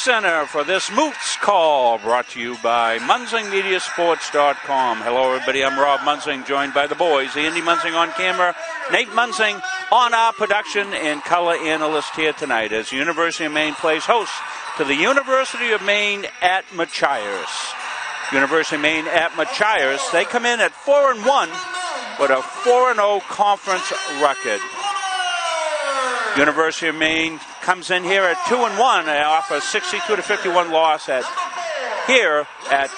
Center for this Moose Call, brought to you by MunzingMediaSports.com. Hello, everybody. I'm Rob Munzing, joined by the boys, Andy Munzing on camera, Nate Munzing on our production and color analyst here tonight as University of Maine plays host to the University of Maine at Machias. University of Maine at Machias. They come in at 4 and 1 with a 4 and 0 conference record. University of Maine comes in here at 2 and 1 off a 62 to 51 loss at here at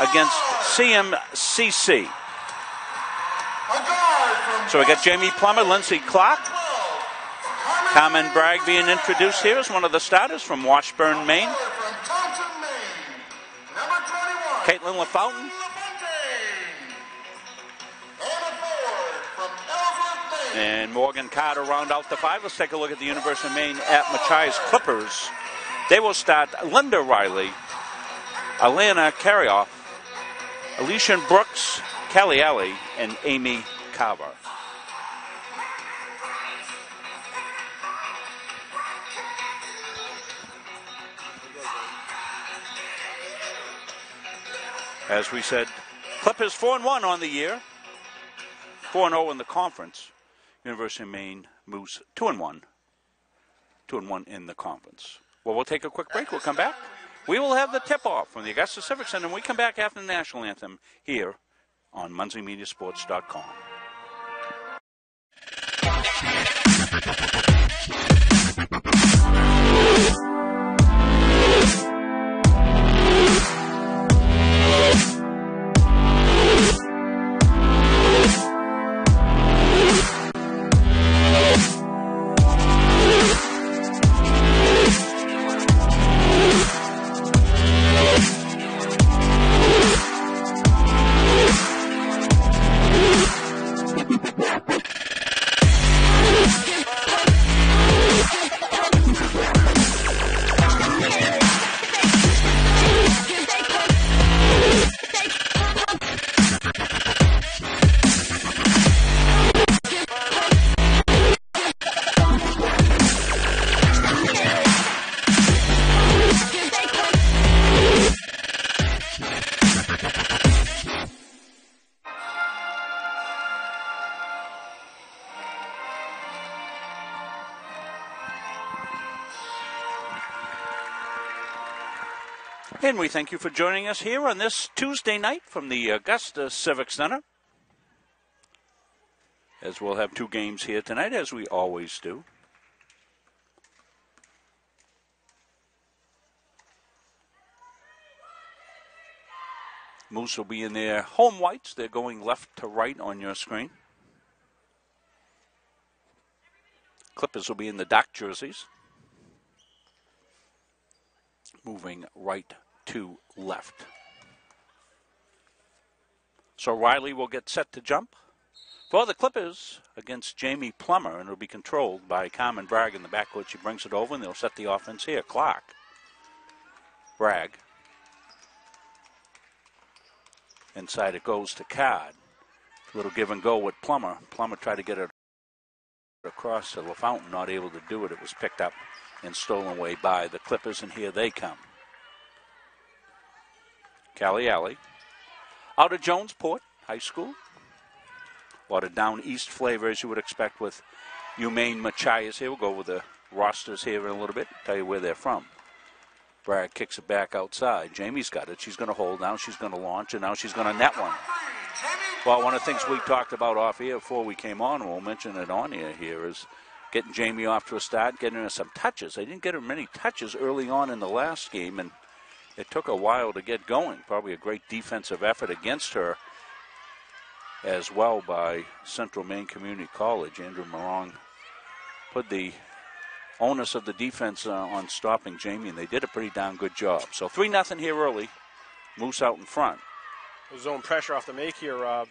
against CMCC. So we got Jamie Plummer, Lindsey Clark, Carmen Bragg being introduced here as one of the starters from Washburn, Maine. Caitlin LaFountain. And Morgan Carter round out the five. Let's take a look at the University of Maine at Machias Clippers. They will start Linda Riley, Alana Carrioff, Alicia Brooks, Kelly Alley, and Amy Carver. As we said, Clippers 4 and 1 on the year, 4 and 0 in the conference. University of Maine moves 2 and 1. 2 and 1 in the conference. Well, we'll take a quick break. We'll come back. We will have the tip off from the Augusta Civic Center, and we come back after the national anthem here on MunzingMediaSports.com. thank you for joining us here on this Tuesday night from the Augusta Civic Center. As we'll have two games here tonight, as we always do. Moose will be in their home whites. They're going left to right on your screen. Clippers will be in the dark jerseys. Moving right to left. So Riley will get set to jump for the Clippers against Jamie Plummer, and it'll be controlled by Carmen Bragg in the backcourt. She brings it over, and they'll set the offense here. Clark, Bragg. Inside it goes to Card. Little give and go with Plummer. Plummer tried to get it across to LaFountain, not able to do it. It was picked up and stolen away by the Clippers, and here they come. Callie Alley. Out of Jonesport High School. A lot of down east flavor as you would expect with UMaine Machias here. We'll go over the rosters here in a little bit, tell you where they're from. Bragg kicks it back outside. Jamie's got it. She's going to hold now. She's going to launch, and now she's going to net one. Well, one of the things we talked about off here before we came on, and we'll mention it on here, here is getting Jamie off to a start, getting her some touches. They didn't get her many touches early on in the last game, and it took a while to get going. Probably a great defensive effort against her as well by Central Maine Community College. Andrew Morong put the onus of the defense uh, on stopping Jamie, and they did a pretty darn good job. So 3 nothing here early. Moose out in front. Zone pressure off the make here, Rob.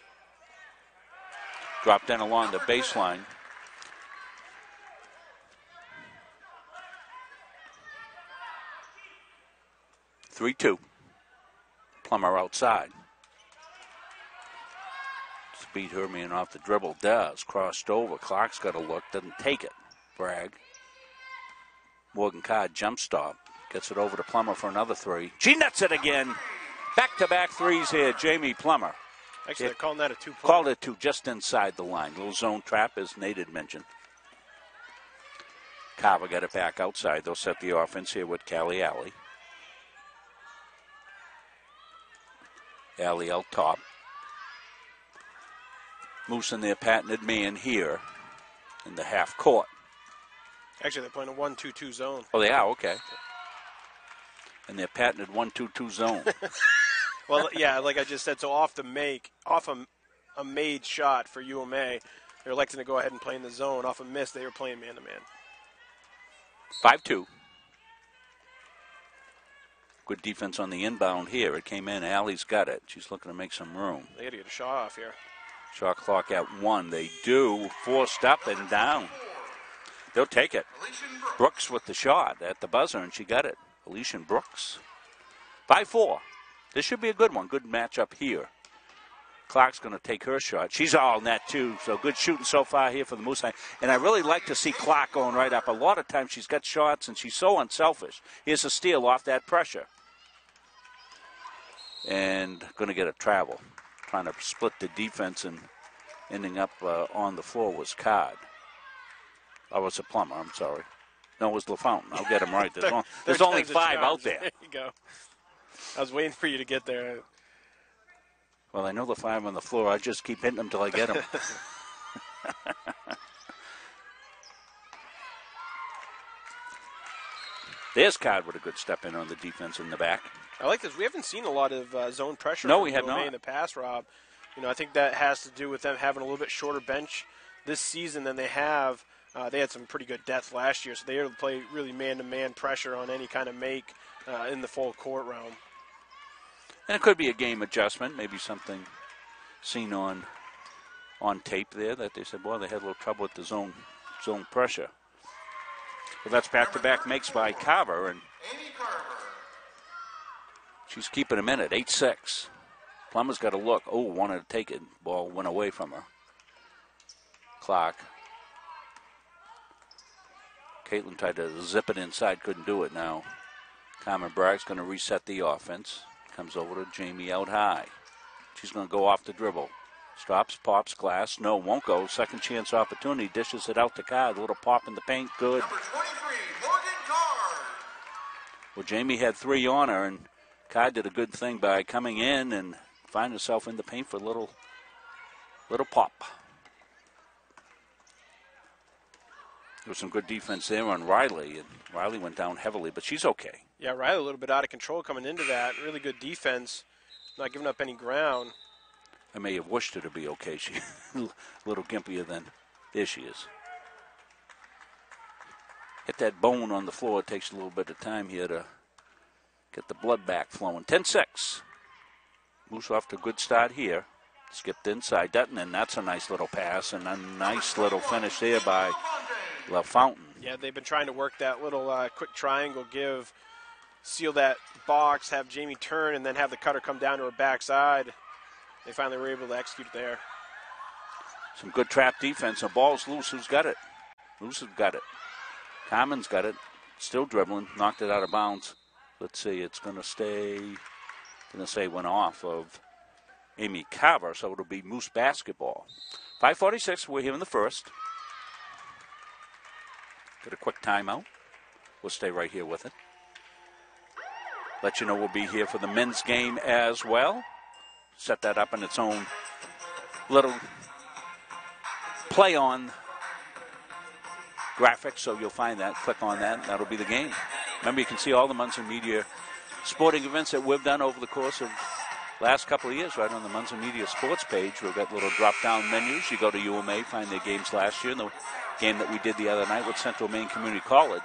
Dropped in along the baseline. Three two. Plummer outside. Speed Hermian off the dribble does. Crossed over. Clark's got a look. Doesn't take it. Bragg. Morgan Card jump stop. Gets it over to Plummer for another three. She nets it again. Back to back threes here, Jamie Plummer. Actually, they're calling that a two point. Called it two just inside the line. Little zone trap, as Nate had mentioned. Carver got it back outside. They'll set the offense here with Callie Alley. Alley out top. Moose in their patented man here in the half court. Actually, they're playing a 1 2 2 zone. Oh, they are? Okay. And their patented 1 2 2 zone. well, yeah, like I just said, so off the make, off a, a made shot for UMA, they're electing to go ahead and play in the zone. Off a miss, they were playing man to man. 5 2. Good defense on the inbound here. It came in. Allie's got it. She's looking to make some room. They got to get a shot off here. Shot clock at one. They do. Forced up and down. They'll take it. Brooks with the shot at the buzzer, and she got it. Alician Brooks. 5 4. This should be a good one. Good matchup here. Clark's going to take her shot. She's all net, too. So good shooting so far here for the Moose. And I really like to see Clark going right up. A lot of times she's got shots, and she's so unselfish. Here's a steal off that pressure. And going to get a travel. Trying to split the defense and ending up uh, on the floor was Card. I was a Plummer. I'm sorry. No, it was LaFountain. I'll get him right. There's, there, on, there's only five out there. There you go. I was waiting for you to get there. Well, I know the five on the floor. I just keep hitting them till I get them. There's Card with a good step in on the defense in the back. I like this. We haven't seen a lot of uh, zone pressure. No, we have not in the past, Rob. You know, I think that has to do with them having a little bit shorter bench this season than they have. Uh, they had some pretty good depth last year, so they were able to play really man-to-man pressure on any kind of make uh, in the full court realm. And it could be a game adjustment, maybe something seen on on tape there that they said, well, they had a little trouble with the zone zone pressure. Well, that's back-to-back makes by Carver, and she's keeping him in at 8-6. Plummer's got a look. Oh, wanted to take it. Ball went away from her. Clock. Caitlin tried to zip it inside, couldn't do it now. Carmen Bragg's going to reset the offense. Comes over to Jamie out high. She's going to go off the dribble. Stops, pops, glass. No, won't go. Second chance opportunity. Dishes it out to Card. A little pop in the paint. Good. 23 Well, Jamie had three on her, and Card did a good thing by coming in and finding herself in the paint for a little, little pop. There was some good defense there on Riley, and Riley went down heavily, but she's okay. Yeah, Riley a little bit out of control coming into that. Really good defense, not giving up any ground. I may have wished her to be okay. She a little gimpier than there she is. Hit that bone on the floor. It takes a little bit of time here to get the blood back flowing. 10-6. Moose off to a good start here. Skipped inside Dutton, and that's a nice little pass and a nice little finish there by La LaFountain. Yeah, they've been trying to work that little uh, quick triangle, give, seal that box, have Jamie turn, and then have the cutter come down to her backside. They finally were able to execute there. Some good trap defense. The ball's loose. Who's got it? Loose has got it. Carmen's got it. Still dribbling. Knocked it out of bounds. Let's see. It's going to stay. Going to say went off of Amy Carver, so it'll be Moose basketball. 5:46. We're here in the first. Get a quick timeout. We'll stay right here with it. Let you know we'll be here for the men's game as well. Set that up in its own little play on graphic, so you'll find that. Click on that, that'll be the game. Remember, you can see all the Munzing Media sporting events that we've done over the course of last couple of years right on the Munzing Media sports page. We've got little drop down menus. You go to UMA, find their games last year, and the game that we did the other night with Central Maine Community College.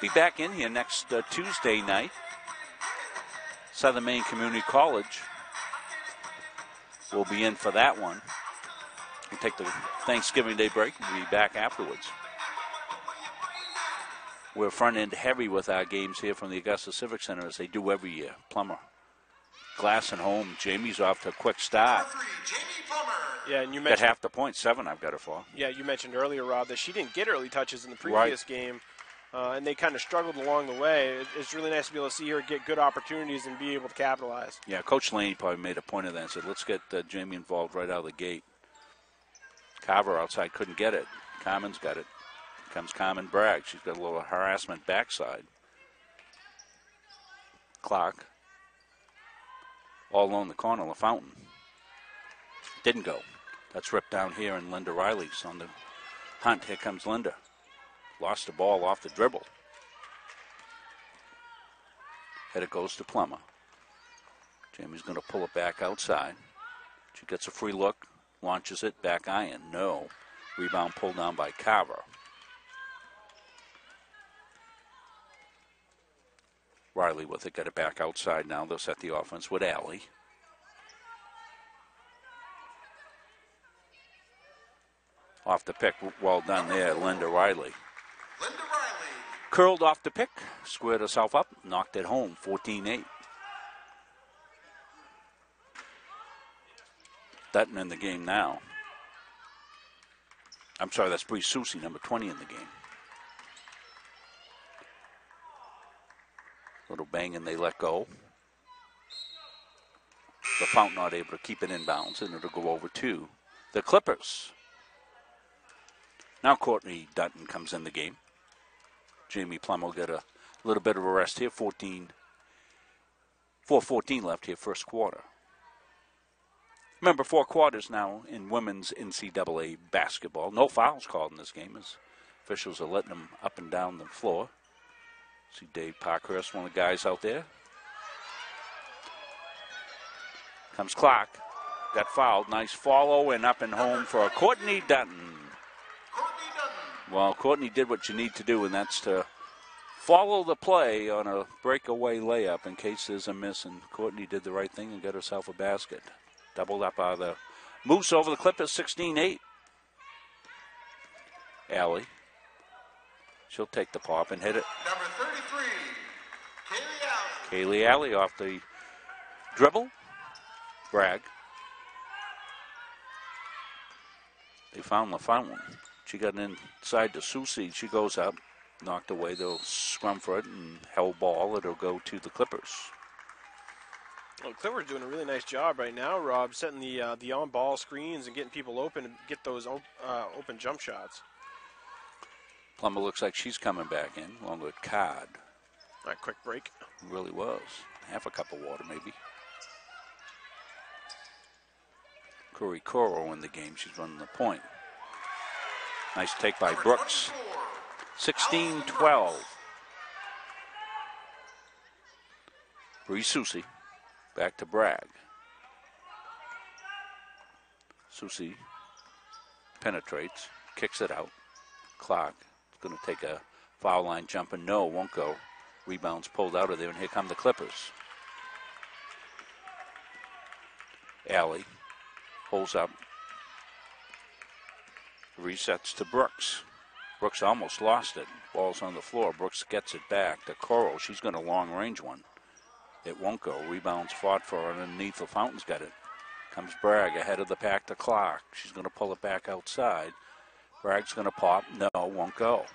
Be back in here next uh, Tuesday night. Southern Maine Community College will be in for that one. We'll take the Thanksgiving Day break we'll be back afterwards. We're front end heavy with our games here from the Augusta Civic Center as they do every year. Plummer, Glass and home. Jamie's off to a quick start. Yeah, and you mentioned got half the. Seven, I've got it for. Yeah, you mentioned earlier, Rob, that she didn't get early touches in the previous right. game. Uh, and they kind of struggled along the way. It's really nice to be able to see her get good opportunities and be able to capitalize. Yeah, Coach Laney probably made a point of that and said, let's get uh, Jamie involved right out of the gate. Carver outside couldn't get it. Carmen's got it. Comes Carmen Bragg. She's got a little harassment backside. Clark. All alone the corner, LaFountain. Didn't go. That's ripped down here, and Linda Riley's on the hunt. Here comes Linda. Lost the ball off the dribble. Head it goes to Plummer. Jamie's going to pull it back outside. She gets a free look, launches it, back iron. No. Rebound pulled down by Carver. Riley with it, got it back outside now. They'll set the offense with Alley. Off the pick, well done there, Linda Riley. Curled off the pick, squared herself up, knocked it home, 14 8. Dutton in the game now. I'm sorry, that's Bree Susie, number 20 in the game. Little bang and they let go. LaFountain not able to keep it in bounds, and it'll go over to the Clippers. Now Courtney Dutton comes in the game. Jamie Plum will get a little bit of a rest here. 14, 4-14 left here, first quarter. Remember, four quarters now in women's NCAA basketball. No fouls called in this game as officials are letting them up and down the floor. See Dave Parkhurst, one of the guys out there. Comes Clark. Got fouled. Nice follow and up and home for Courtney Dutton. Well, Courtney did what you need to do, and that's to follow the play on a breakaway layup in case there's a miss. And Courtney did the right thing and got herself a basket. Doubled up out of the Moose over the Clippers, 16 8. Alley. She'll take the pop and hit it. Number 33, Kaylee Alley. Kaylee Alley off the dribble. Bragg. They found the fountain. She got inside to Susie. She goes up, knocked away. They'll scrum for it and held ball. It'll go to the Clippers. Well, Clippers doing a really nice job right now, Rob, setting the uh, the on ball screens and getting people open and get those op- uh, open jump shots. Plummer looks like she's coming back in, along with. All right, quick break. really was. Half a cup of water, maybe. Curry Coro in the game. She's running the point. Nice take by Brooks. 16 12. Bree Susie. Back to Bragg. Susie penetrates, kicks it out. Clock. is going to take a foul line jump and no, won't go. Rebounds pulled out of there, and here come the Clippers. Alley pulls up, resets to Brooks. Brooks almost lost it. Ball's on the floor. Brooks gets it back to Coral. She's going to long range one. It won't go. Rebounds fought for underneath. LaFountain's got it. Comes Bragg ahead of the pack to Clark. She's going to pull it back outside. Bragg's going to pop. No, won't go.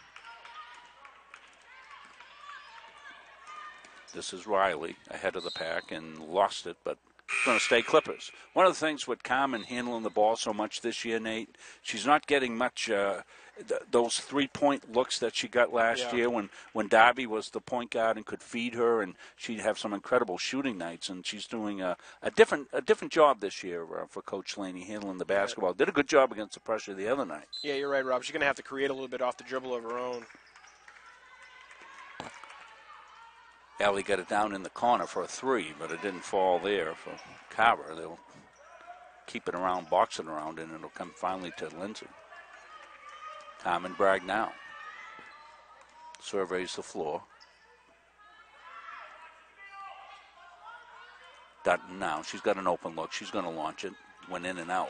This is Riley ahead of the pack and lost it, but going to stay Clippers. One of the things with Carmen handling the ball so much this year, Nate, she's not getting much uh, th- those three point looks that she got last Yeah. year when when Darby was the point guard and could feed her, and she'd have some incredible shooting nights. And she's doing a, a different a different job this year uh, for Coach Laney handling the basketball. Did a good job against the pressure the other night. Yeah, you're right, Rob. She's going to have to create a little bit off the dribble of her own. Allie got it down in the corner for a three, but it didn't fall there for Carver. They'll keep it around, box it around, and it'll come finally to Lindsay. Tom and Bragg now. Surveys the floor. Dutton now. She's got an open look. She's going to launch it. Went in and out.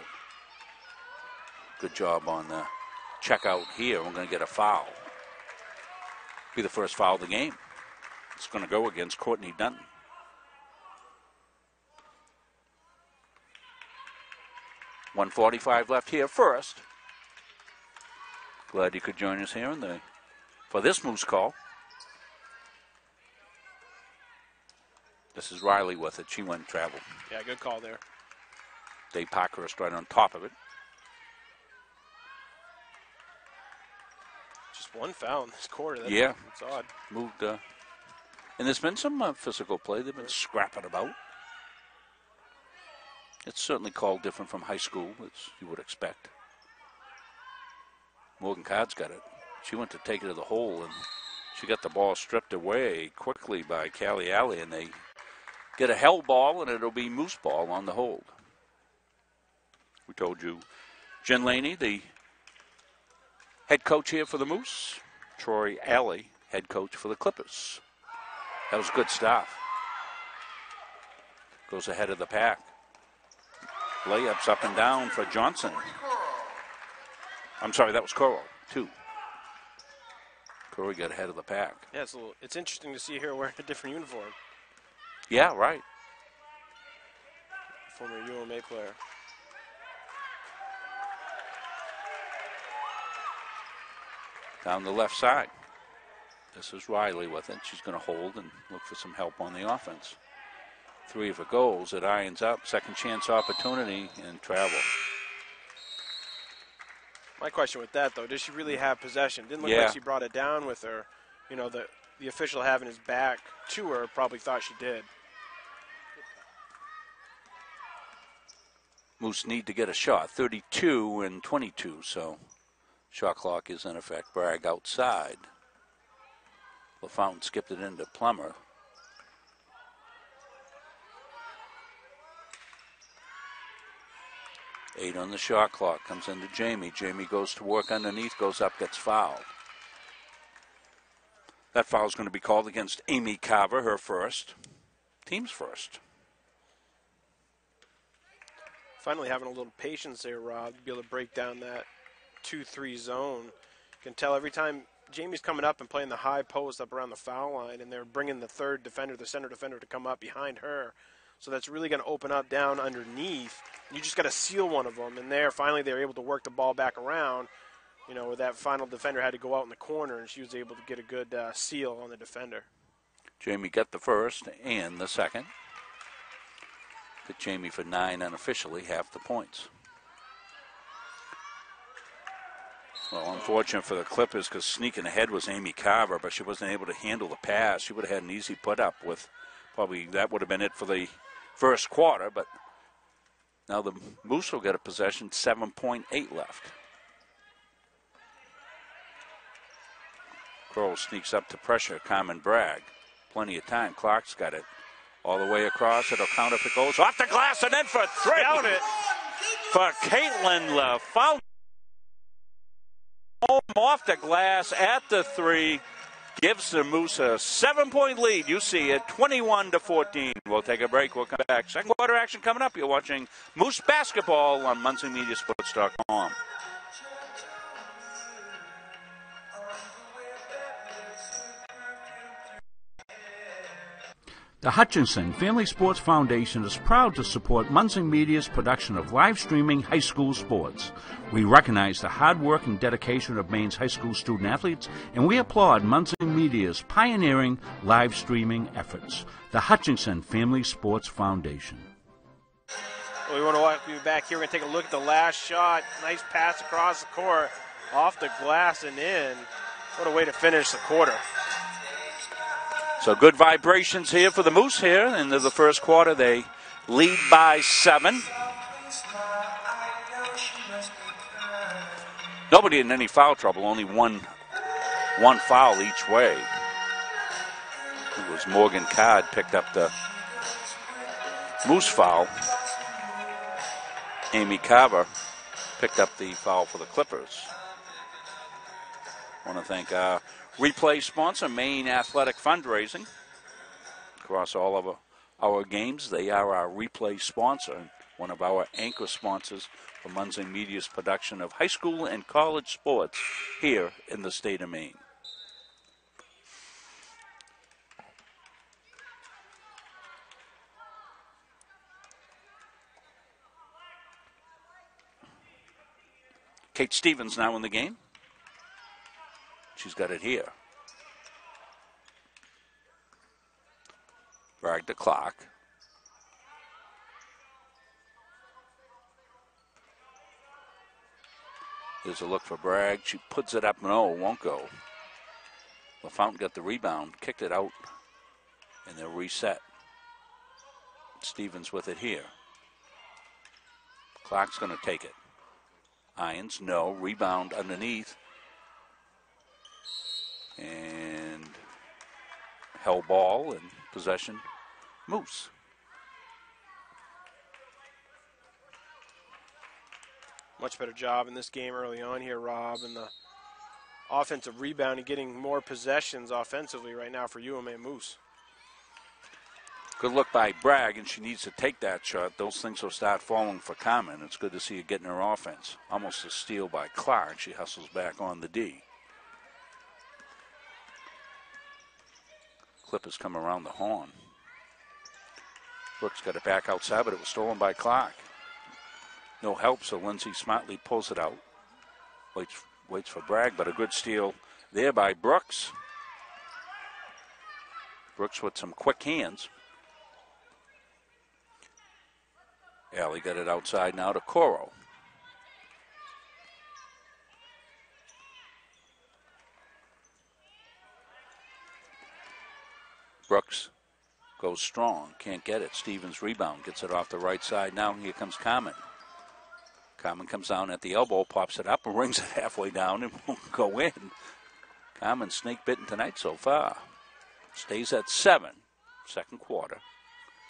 Good job on the check out here. We're going to get a foul. Be the first foul of the game. It's going to go against Courtney Dutton. One forty-five left here first. Glad you could join us here in the for this Moose call. This is Riley with it. She went travel. Yeah, good call there. Dave Parkhurst right on top of it. Just one foul in this quarter. That's, Yeah. It's odd. Moved, uh, and there's been some uh, physical play. They've been scrapping about. It's certainly called different from high school, as you would expect. Morgan Card's got it. She went to take it to the hole, and she got the ball stripped away quickly by Callie Alley, and they get a held ball, and it'll be Moose ball on the hold. We told you, Jen Laney, the head coach here for the Moose. Troy Alley, head coach for the Clippers. That was good stuff. Goes ahead of the pack. Layups up and down for Johnson. I'm sorry, that was Coral, two. Corey got ahead of the pack. Yeah, it's a little, it's interesting to see her wearing a different uniform. Yeah, right. Former UMA player. Down the left side. This is Riley with it. She's going to hold and look for some help on the offense. Three of her goals. It irons up. Second chance opportunity and travel. My question with that though, does she really have possession? Didn't look Yeah. like she brought it down with her. You know, the the official having his back to her probably thought she did. Moose need to get a shot. 32 and 22, so shot clock is in effect. Bragg outside. LaFountain skipped it into Plummer. Eight on the shot clock comes into Jamie. Jamie goes to work underneath, goes up, gets fouled. That foul is going to be called against Amy Carver, her first. Team's first. Finally having a little patience there, Rob, to be able to break down that two-three zone. You can tell every time Jamie's coming up and playing the high post up around the foul line, and they're bringing the third defender, the center defender, to come up behind her. So that's really going to open up down underneath. You just got to seal one of them, and there finally they're able to work the ball back around. You know, that final defender had to go out in the corner, and she was able to get a good uh, seal on the defender. Jamie got the first and the second. Got Jamie for nine unofficially, half the points. Well, unfortunate for the Clippers because sneaking ahead was Amy Carver, but she wasn't able to handle the pass. She would have had an easy put up with probably that would have been it for the first quarter, but now the Moose will get a possession, 7.8 left. Kroll sneaks up to pressure Carmen Bragg. Plenty of time. Clark's got it all the way across. It'll count if it goes off the glass and then for three. Count it. For Caitlin LaFountain. Home off the glass at the three. Gives the Moose a seven point lead. You see it 21 to 14. We'll take a break. We'll come back. Second quarter action coming up. You're watching Moose basketball on MunzingMediaSports.com. The Hutchinson Family Sports Foundation is proud to support Munzing Media's production of live streaming high school sports. We recognize the hard work and dedication of Maine's high school student athletes, and we applaud Munzing Media's pioneering live streaming efforts. The Hutchinson Family Sports Foundation. We want to walk you back here. We're going to take a look at the last shot. Nice pass across the court, off the glass and in. What a way to finish the quarter. So good vibrations here for the Moose here into the first quarter. They lead by seven. Nobody in any foul trouble, only one one foul each way. It was Morgan Card picked up the Moose foul. Amy Carver picked up the foul for the Clippers. want to thank our replay sponsor, Maine Athletic Fundraising. Across all of our, our games, they are our replay sponsor, and one of our anchor sponsors for Munzing Media's production of high school and college sports here in the state of Maine. Kate Stevens now in the game. She's got it here. Bragg the clock. There's a look for Bragg. She puts it up. No, it won't go. LaFountain got the rebound, kicked it out, and they'll reset. Stevens with it here. Clock's going to take it. Irons, no. Rebound underneath. And held ball and possession. Moose. Much better job in this game early on here, Rob, and the offensive rebound and getting more possessions offensively right now for UMA Moose. Good look by Bragg, and she needs to take that shot. Those things will start falling for Carmen. It's good to see her getting her offense. Almost a steal by Clark. She hustles back on the D. Clippers come around the horn. Brooks got it back outside, but it was stolen by Clark. No help, so Lindsay smartly pulls it out. Waits, waits for Bragg, but a good steal there by Brooks. Brooks with some quick hands. Alley got it outside now to Coro. Brooks goes strong, can't get it. Stevens rebound, gets it off the right side. Now here comes Carmen. Carmen comes down at the elbow, pops it up, and rings it halfway down and won't go in. Carmen snake bitten tonight so far. Stays at seven, second quarter.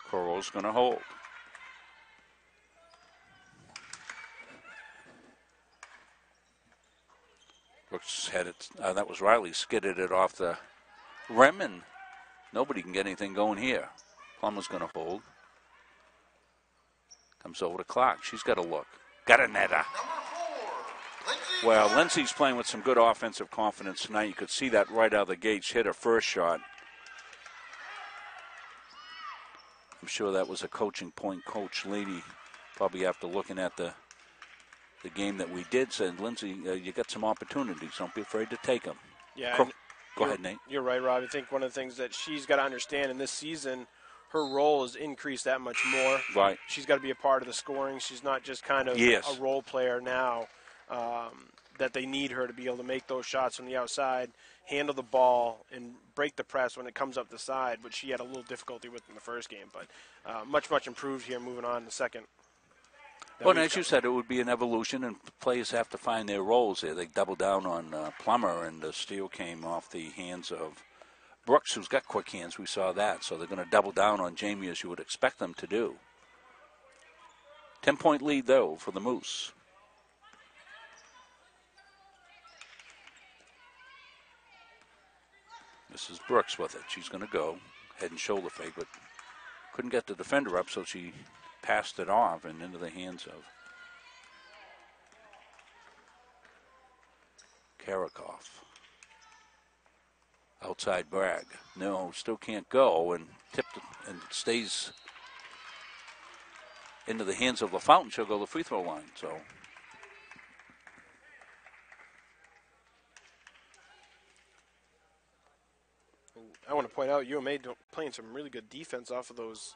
Coro's going to hold. Brooks had it. Uh, that was Riley skidded it off the rim, and nobody can get anything going here. Plummer's going to hold. Comes over to Clark. She's got a look. Got a netter. Well, Lindsay's playing with some good offensive confidence tonight. You could see that right out of the gate. She hit her first shot. I'm sure that was a coaching point. Coach Laney, probably after looking at the the game that we did, said, Lindsay, uh, you got some opportunities. Don't be afraid to take them. Yeah. Go, go you're- ahead, Nate. You're right, Rob. I think one of the things that she's got to understand in this season, her role has increased that much more. Right. She's got to be a part of the scoring. She's not just kind of Yes. a role player now. Um, that they need her to be able to make those shots from the outside, handle the ball, and break the press when it comes up the side, which she had a little difficulty with in the first game. But uh, much, much improved here moving on in the second. Well, and as you said, it would be an evolution, and players have to find their roles there. They double down on uh, Plummer, and the steal came off the hands of Brooks, who's got quick hands. We saw that. So they're going to double down on Jamie as you would expect them to do. 10 point lead, though, for the Moose. This is Brooks with it. She's going to go. Head and shoulder fake, but couldn't get the defender up, so she passed it off and into the hands of Karakov. Outside Bragg. No, still can't go and tipped and stays into the hands of LaFountain. She'll go the free throw line. So I want to point out UMA playing some really good defense off of those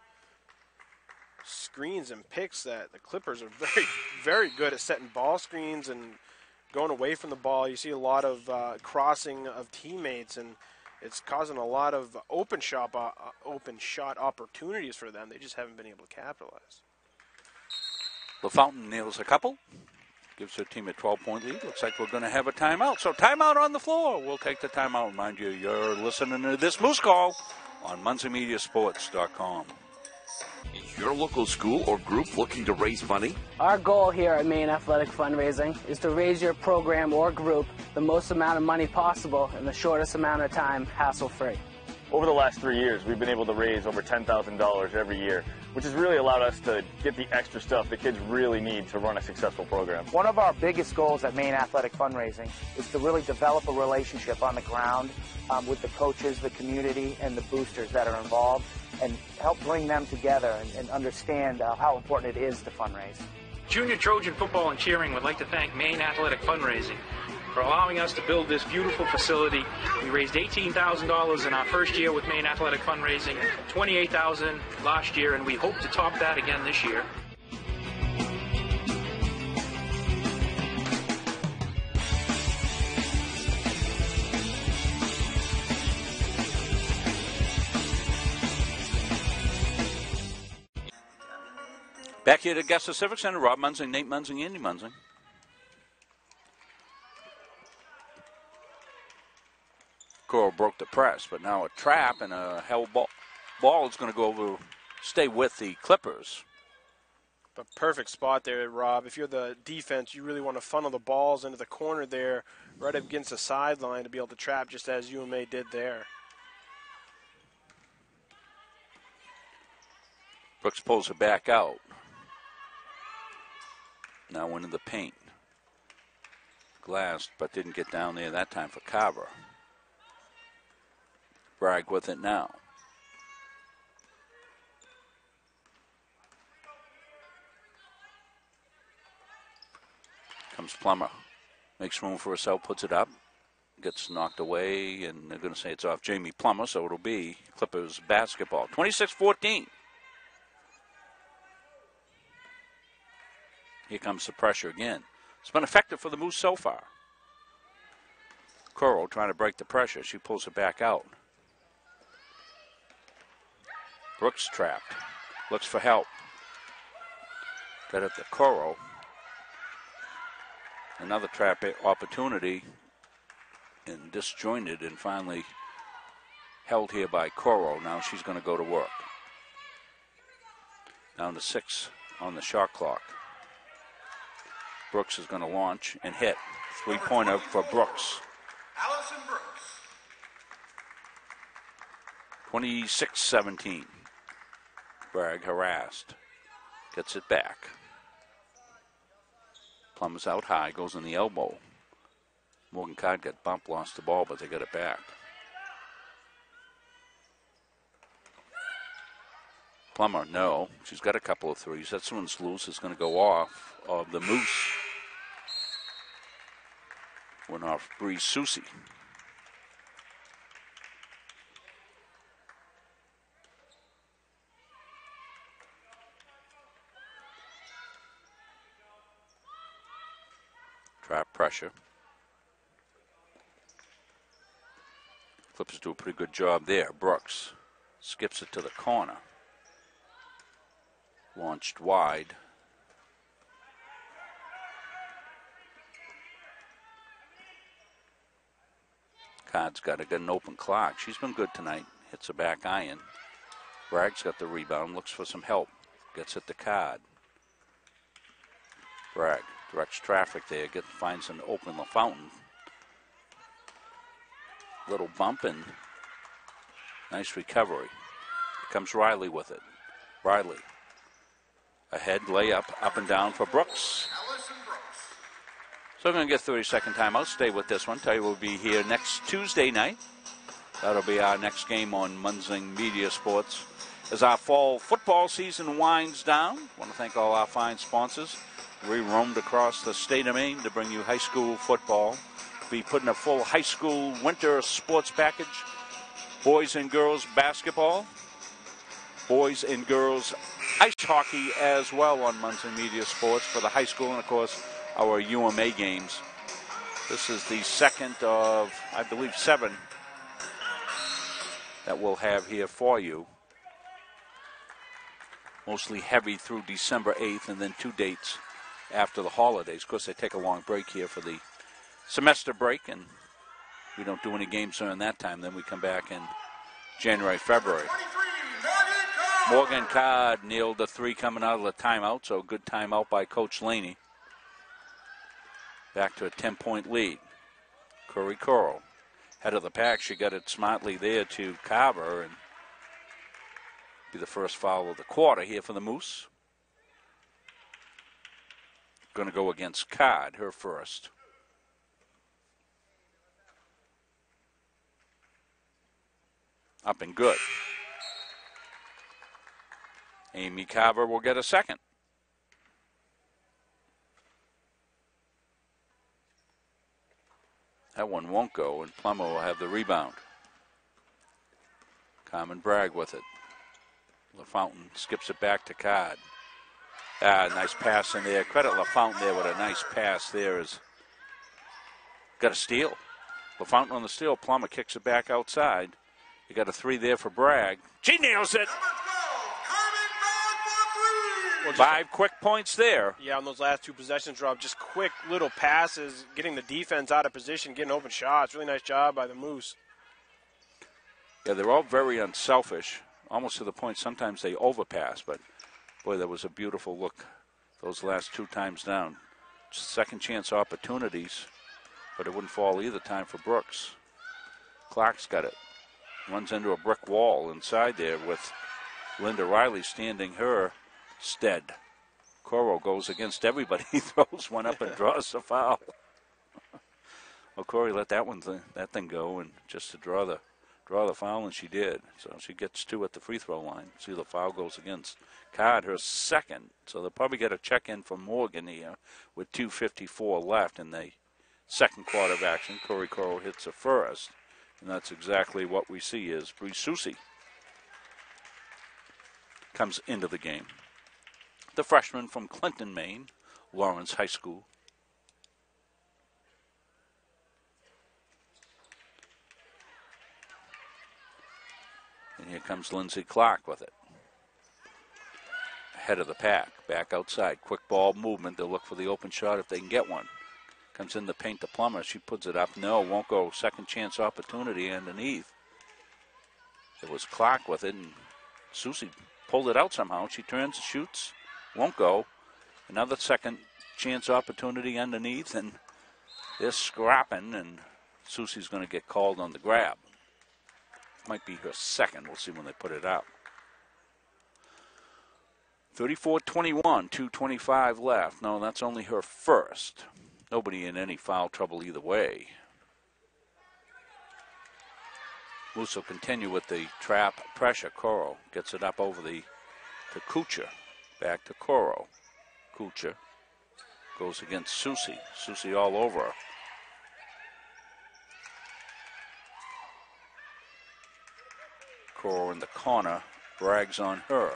screens and picks that the Clippers are very, very good at setting ball screens and going away from the ball. You see a lot of uh, crossing of teammates, and it's causing a lot of open shot, uh, open shot opportunities for them. They just haven't been able to capitalize. LaFountain nails a couple. Gives her team a 12 point lead. Looks like we're going to have a timeout. So, timeout on the floor. We'll take the timeout. Mind you, you're listening to this Moose Call on MunzingMediaSports.com. Is your local school or group looking to raise money? Our goal here at Maine Athletic Fundraising is to raise your program or group the most amount of money possible in the shortest amount of time, hassle free. Over the last three years, we've been able to raise over $10,000 every year, which has really allowed us to get the extra stuff the kids really need to run a successful program. One of our biggest goals at Maine Athletic Fundraising is to really develop a relationship on the ground um, with the coaches, the community, and the boosters that are involved and help bring them together and, and understand uh, how important it is to fundraise. Junior Trojan Football and Cheering would like to thank Maine Athletic Fundraising for allowing us to build this beautiful facility. We raised $18,000 in our first year with Maine Athletic Fundraising, 28000 last year, and we hope to top that again this year. Back here at Augusta Civic Center, Rob Munzing, Nate Munzing, Andy Munzing. Coral broke the press, but now a trap and a held ball, ball is going to go over, stay with the Clippers. But perfect spot there, Rob. If you're the defense, you really want to funnel the balls into the corner there, right up against the sideline to be able to trap, just as UMA did there. Brooks pulls it back out. Now into the paint. Glass, but didn't get down there that time for Carver. Bragg with it now. Comes Plummer. Makes room for herself, puts it up. Gets knocked away, and they're going to say it's off Jamie Plummer, so it'll be Clippers basketball. 26 14. Here comes the pressure again. It's been effective for the Moose so far. Coral trying to break the pressure. She pulls it back out. Brooks trapped. Looks for help. Got it to Coral. Another trap eh, opportunity and disjointed and finally held here by Coral. Now she's going to go to work. Down to six on the shot clock. Brooks is going to launch and hit. Three pointer for Brooks. Allison Brooks. 26 17. Bragg harassed. Gets it back. Plums out high, goes in the elbow. Morgan Card got bumped, lost the ball, but they got it back. Plummer, no. She's got a couple of threes. That one's loose. It's going to go off of the Moose. Went off Bree Susie. Uh, pressure. Clippers do a pretty good job there. Brooks skips it to the corner. Launched wide. Card's got a good open clock. She's been good tonight. Hits a back iron. Bragg's got the rebound. Looks for some help. Gets it to Card. Bragg directs traffic there. Get finds an open the fountain. Little bump and nice recovery. Here comes Riley with it. Riley ahead layup up and down for Brooks. So we're going to get 30 second timeout. Stay with this one. Tell you we'll be here next Tuesday night. That'll be our next game on Munzing Media Sports. As our fall football season winds down, I want to thank all our fine sponsors. We roamed across the state of Maine to bring you high school football. Be putting a full high school winter sports package. Boys and girls basketball. Boys and girls ice hockey as well on Munzing Media Sports for the high school and of course our UMA games. This is the second of, I believe, seven that we'll have here for you. Mostly heavy through December 8th, and then two dates after the holidays. Of course, they take a long break here for the semester break, and we don't do any games during that time. Then we come back in January, February. Morgan Card nailed the three coming out of the timeout, so good timeout by Coach Laney. Back to a 10 point lead. Corey Coro. Head of the pack, she got it smartly there to Carver and be the first foul of the quarter here for the Moose. Going to go against Card, her first. Up and good. Amy Carver will get a second. That one won't go, and Plummer will have the rebound. Carmen Bragg with it. LaFountain skips it back to Card. Ah, nice pass in there. Credit LaFountain there with a nice pass there. Is got a steal. LaFountain on the steal. Plummer kicks it back outside. You got a three there for Bragg. She nails it. Well, just- Five quick points there. Yeah, on those last two possessions, Rob, just quick little passes, getting the defense out of position, getting open shots. Really nice job by the Moose. Yeah, they're all very unselfish, almost to the point sometimes they overpass. But boy, that was a beautiful look. Those last two times down, second chance opportunities, but it wouldn't fall either time for Brooks. Clark's got it. Runs into a brick wall inside there with Linda Riley standing her stead. Coro goes against everybody. He throws one up and draws a foul. well, Corey let that one th- that thing go, and just to draw the draw the foul, and she did. So she gets two at the free throw line. See, the foul goes against Card, her second. So they'll probably get a check in from Morgan here with 2.54 left in the second quarter of action. Corey Coro hits her first, and that's exactly what we see is Bree Susi comes into the game. The freshman from Clinton, Maine, Lawrence High School. And here comes Lindsay Clark with it. Head of the pack, back outside. Quick ball movement. They'll look for the open shot if they can get one. Comes in to paint the Plummer. She puts it up. No, won't go. Second chance opportunity underneath. It was Clark with it, and Susie pulled it out somehow. She turns, shoots, won't go. Another second chance opportunity underneath, and they're scrapping, and Susie's going to get called on the grab. Might be her second. We'll see when they put it up. 34 21, 225 left. No, that's only her first. Nobody in any foul trouble either way. Moose will continue with the trap pressure. Coro gets it up over the to Kucha. Back to Coro. Kucha goes against Susie. Susie all over her. Coro in the corner. Brags on her.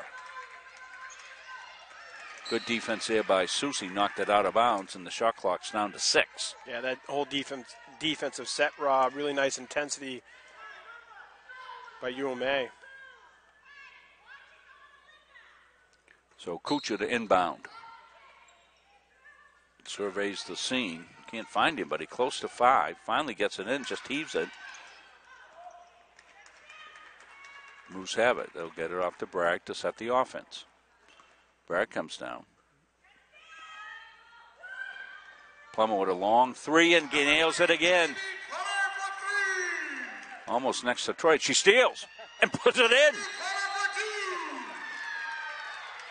Good defense there by Susie. Knocked it out of bounds, and the shot clock's down to six. Yeah, that whole defense defensive set, Rob. Really nice intensity by UMA. So Kucha to inbound. Surveys the scene. Can't find him, but he close to five. Finally gets it in, just heaves it. Moose have it. They'll get it off to Bragg to set the offense. Bragg comes down. Plummer with a long three and nails it again. Almost next to Troy. She steals and puts it in.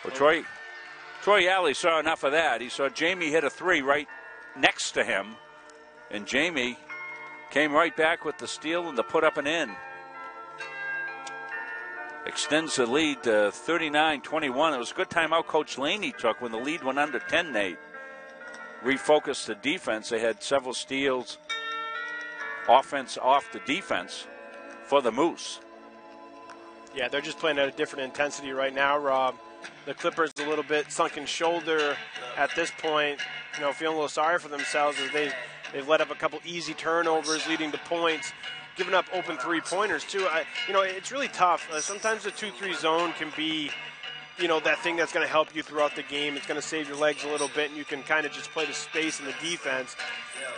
Well, Troy, Troy Alley saw enough of that. He saw Jamie hit a three right next to him, and Jamie came right back with the steal and the put up and in. Extends the lead to 39 21. It was a good timeout Coach Laney took when the lead went under 10, Nate. Refocused the defense. They had several steals, offense off the defense for the Moose. Yeah, they're just playing at a different intensity right now, Rob. The Clippers a little bit sunken shoulder at this point. You know, feeling a little sorry for themselves as they they've let up a couple easy turnovers, leading to points, giving up open three pointers too. I, you know, it's really tough. Uh, sometimes the two-three zone can be, you know, that thing that's going to help you throughout the game. It's going to save your legs a little bit, and you can kind of just play the space and the defense.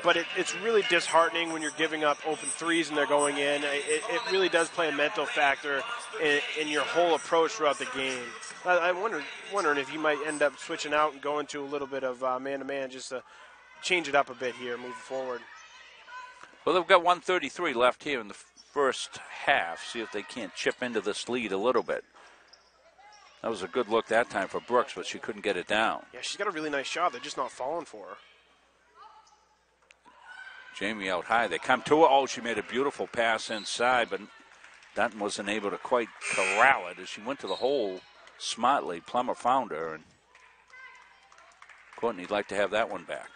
But it, it's really disheartening when you're giving up open threes and they're going in. It, it really does play a mental factor in, in your whole approach throughout the game. I, I'm wondering, wondering if you might end up switching out and going to a little bit of uh, man-to-man just to change it up a bit here, moving forward. Well, they've got 133 left here in the first half. See if they can't chip into this lead a little bit. That was a good look that time for Brooks, but she couldn't get it down. Yeah, she's got a really nice shot. They're just not falling for her. Jamie out high. They come to her. Oh, she made a beautiful pass inside, but Dunton wasn't able to quite corral it as she went to the hole smartly. Plummer found her, and Courtney'd like to have that one back.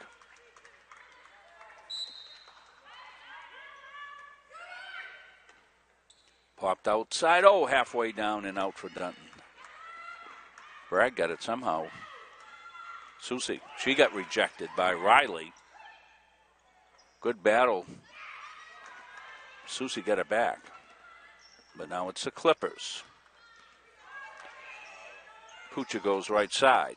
Popped outside. Oh, halfway down and out for Dunton. Bragg got it somehow. Susie, she got rejected by Riley. Good battle. Susie got it back. But now it's the Clippers. Kucha goes right side.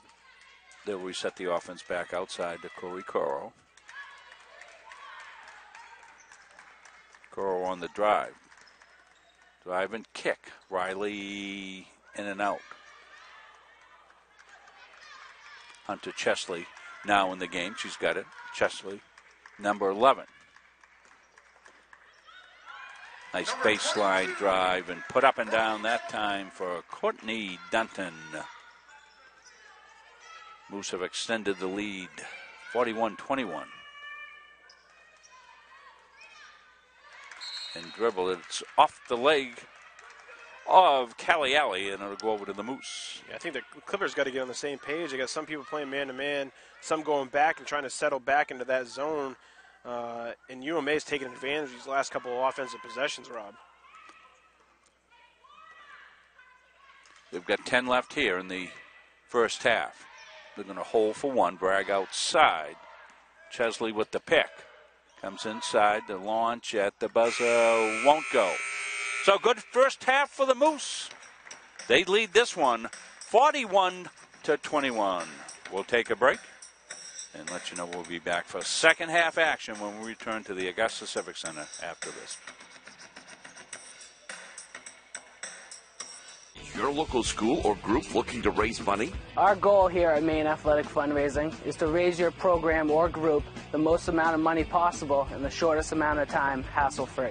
They'll reset the offense back outside to Corey Coro. Coro on the drive. Drive and kick. Riley in and out. Hunter Chesley now in the game. She's got it. Chesley, number 11. Nice baseline drive and put up and down that time for Courtney Dunton. Moose have extended the lead 41 21. And dribble it's off the leg of Callie Alley, and it'll go over to the Moose. Yeah, I think the Clippers got to get on the same page. They got some people playing man to man, some going back and trying to settle back into that zone. Uh, and UMA's taking advantage of these last couple of offensive possessions, Rob. They've got 10 left here in the first half. They're going to hold for one. Bragg outside. Chesley with the pick. Comes inside. The launch at the buzzer won't go. So good first half for the Moose. They lead this one 41 to 21. We'll take a break and let you know we'll be back for second half action when we return to the Augusta Civic Center after this. Your local school or group looking to raise money? Our goal here at Maine Athletic Fundraising is to raise your program or group the most amount of money possible in the shortest amount of time, hassle free.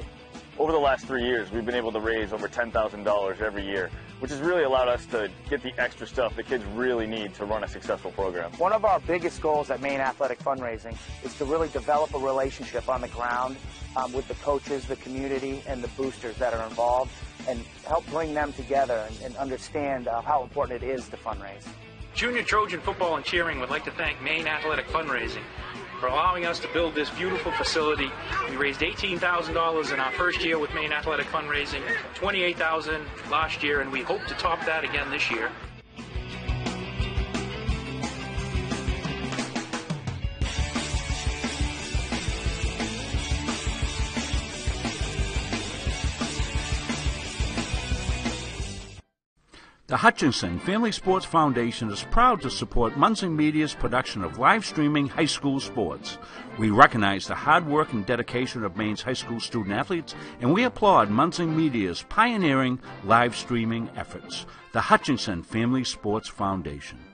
Over the last three years, we've been able to raise over $10,000 every year, which has really allowed us to get the extra stuff the kids really need to run a successful program. One of our biggest goals at Maine Athletic Fundraising is to really develop a relationship on the ground um, with the coaches, the community, and the boosters that are involved and help bring them together and, and understand uh, how important it is to fundraise. Junior Trojan Football and Cheering would like to thank Maine Athletic Fundraising for allowing us to build this beautiful facility. We raised $18,000 in our first year with Maine Athletic Fundraising, 28,000 last year, and we hope to top that again this year. The Hutchinson Family Sports Foundation is proud to support Munzing Media's production of live streaming high school sports. We recognize the hard work and dedication of Maine's high school student athletes, and we applaud Munzing Media's pioneering live streaming efforts. The Hutchinson Family Sports Foundation.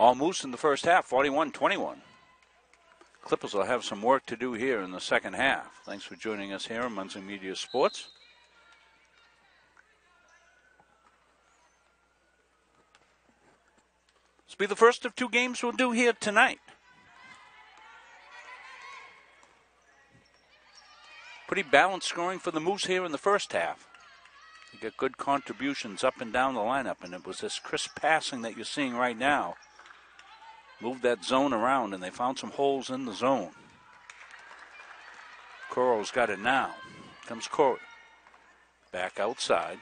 All Moose in the first half, 41 21. Clippers will have some work to do here in the second half. Thanks for joining us here on Munzing Media Sports. This will be the first of two games we'll do here tonight. Pretty balanced scoring for the Moose here in the first half. You get good contributions up and down the lineup, and it was this crisp passing that you're seeing right now. Moved that zone around, and they found some holes in the zone. Coro's got it now. Comes Coro. Back outside.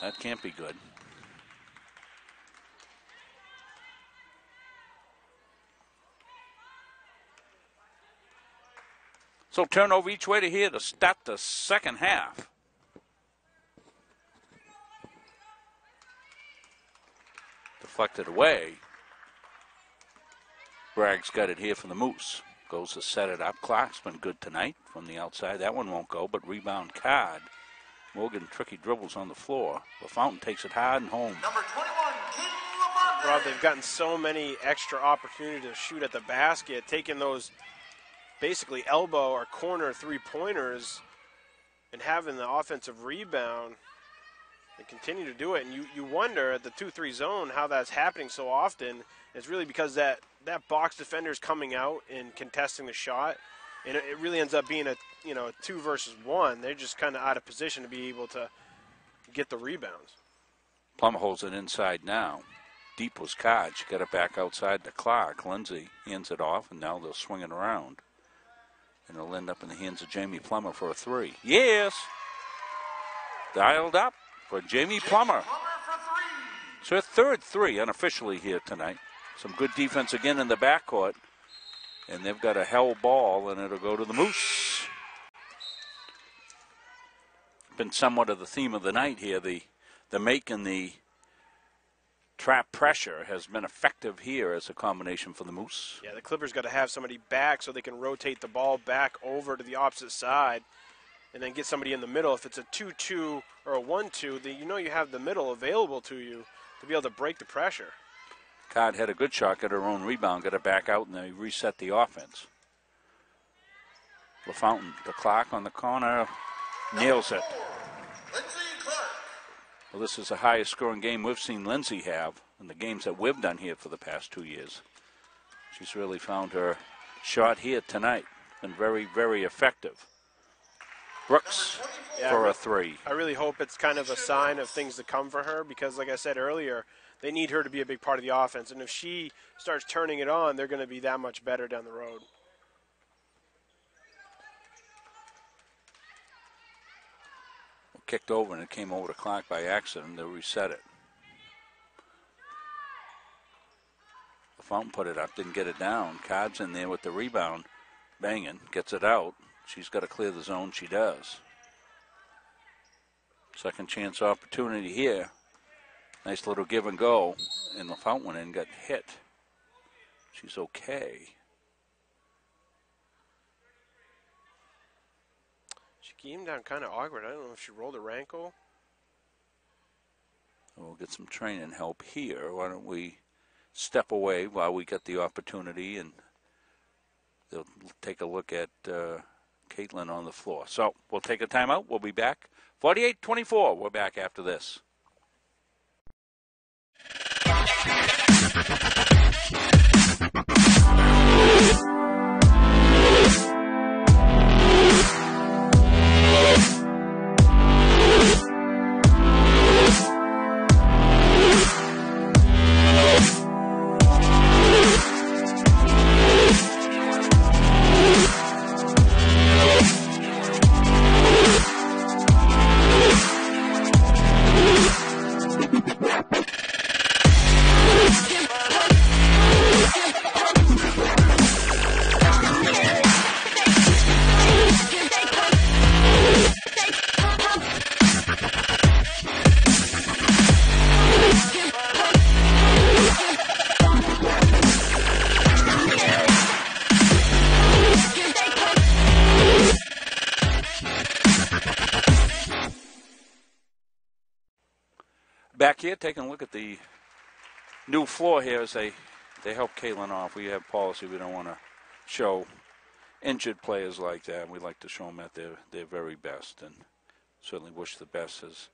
That can't be good. So turnover each way to here to start the second half. Deflected away. Bragg's got it here from the Moose. Goes to set it up. Clark's been good tonight from the outside. That one won't go, but rebound card. Morgan tricky dribbles on the floor. LaFountain takes it hard and home. Number 21, King Rob, they've gotten so many extra opportunities to shoot at the basket, taking those basically elbow or corner three pointers and having the offensive rebound and continue to do it. And you, you wonder at the 2 3 zone how that's happening so often. It's really because that, that box defender is coming out and contesting the shot. And it, really ends up being a you know two versus one. They're just kind of out of position to be able to get the rebounds. Plum holds it inside now. Deep was Kodge. Got it back outside the clock. Lindsay hands it off, and now they'll swing it around. And it'll end up in the hands of Jamie Plummer for a three. Yes! Dialed up for Jamie Plummer. It's her third three unofficially here tonight. Some good defense again in the backcourt. And they've got a held ball, and it'll go to the Moose. Been somewhat of the theme of the night here. The the make and the trap pressure has been effective here as a combination for the Moose. Yeah, the Clippers got to have somebody back so they can rotate the ball back over to the opposite side and then get somebody in the middle. If it's a 2 2 or a 1 2, then you know you have the middle available to you to be able to break the pressure. Codd had a good shot, got her own rebound, got it back out, and they reset the offense. LaFountain, the clock on the corner, nails it. Well, this is the highest scoring game we've seen Lindsay have in the games that we've done here for the past two years. She's really found her shot here tonight. Been very, very effective. Brooks Yeah, for a three. I really hope it's kind of a sign of things to come for her because, like I said earlier, they need her to be a big part of the offense. And if she starts turning it on, they're going to be that much better down the road. Kicked over and it came over the clock by accident. They reset it. LaFountain put it up, didn't get it down. Codd's in there with the rebound, banging, gets it out. She's got to clear the zone. She does. Second chance opportunity here. Nice little give and go, and LaFountain went in and got hit. She's okay. She came down kind of awkward. I don't know if she rolled her ankle. We'll get some training help here. Why don't we step away while we get the opportunity and they'll take a look at uh, Caitlin on the floor. So we'll take a timeout. We'll be back. 48 24. We're back after this. Taking a look at the new floor here as they, they help Caitlin off. We have policy. We don't want to show injured players like that. We like to show them at their, their very best and certainly wish the best as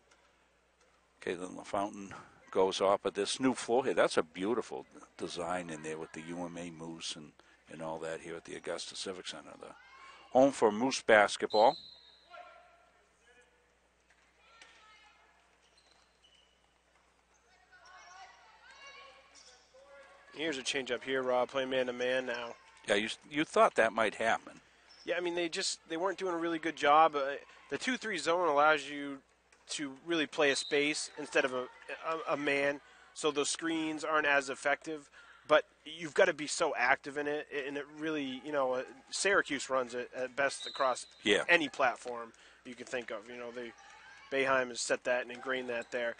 Caitlin LaFountain goes off. But this new floor here, that's a beautiful design in there with the UMA Moose and, and all that here at the Augusta Civic Center. The home for Moose basketball. Here's a change up here, Rob, playing man to man now. Yeah, you, you thought that might happen. Yeah, I mean they just they weren't doing a really good job. Uh, the two three zone allows you to really play a space instead of a, a, a man, so those screens aren't as effective. But you've got to be so active in it, and it really, you know, uh, Syracuse runs it at best across Yeah. any platform you can think of. You know, they Boeheim has set that and ingrained that there,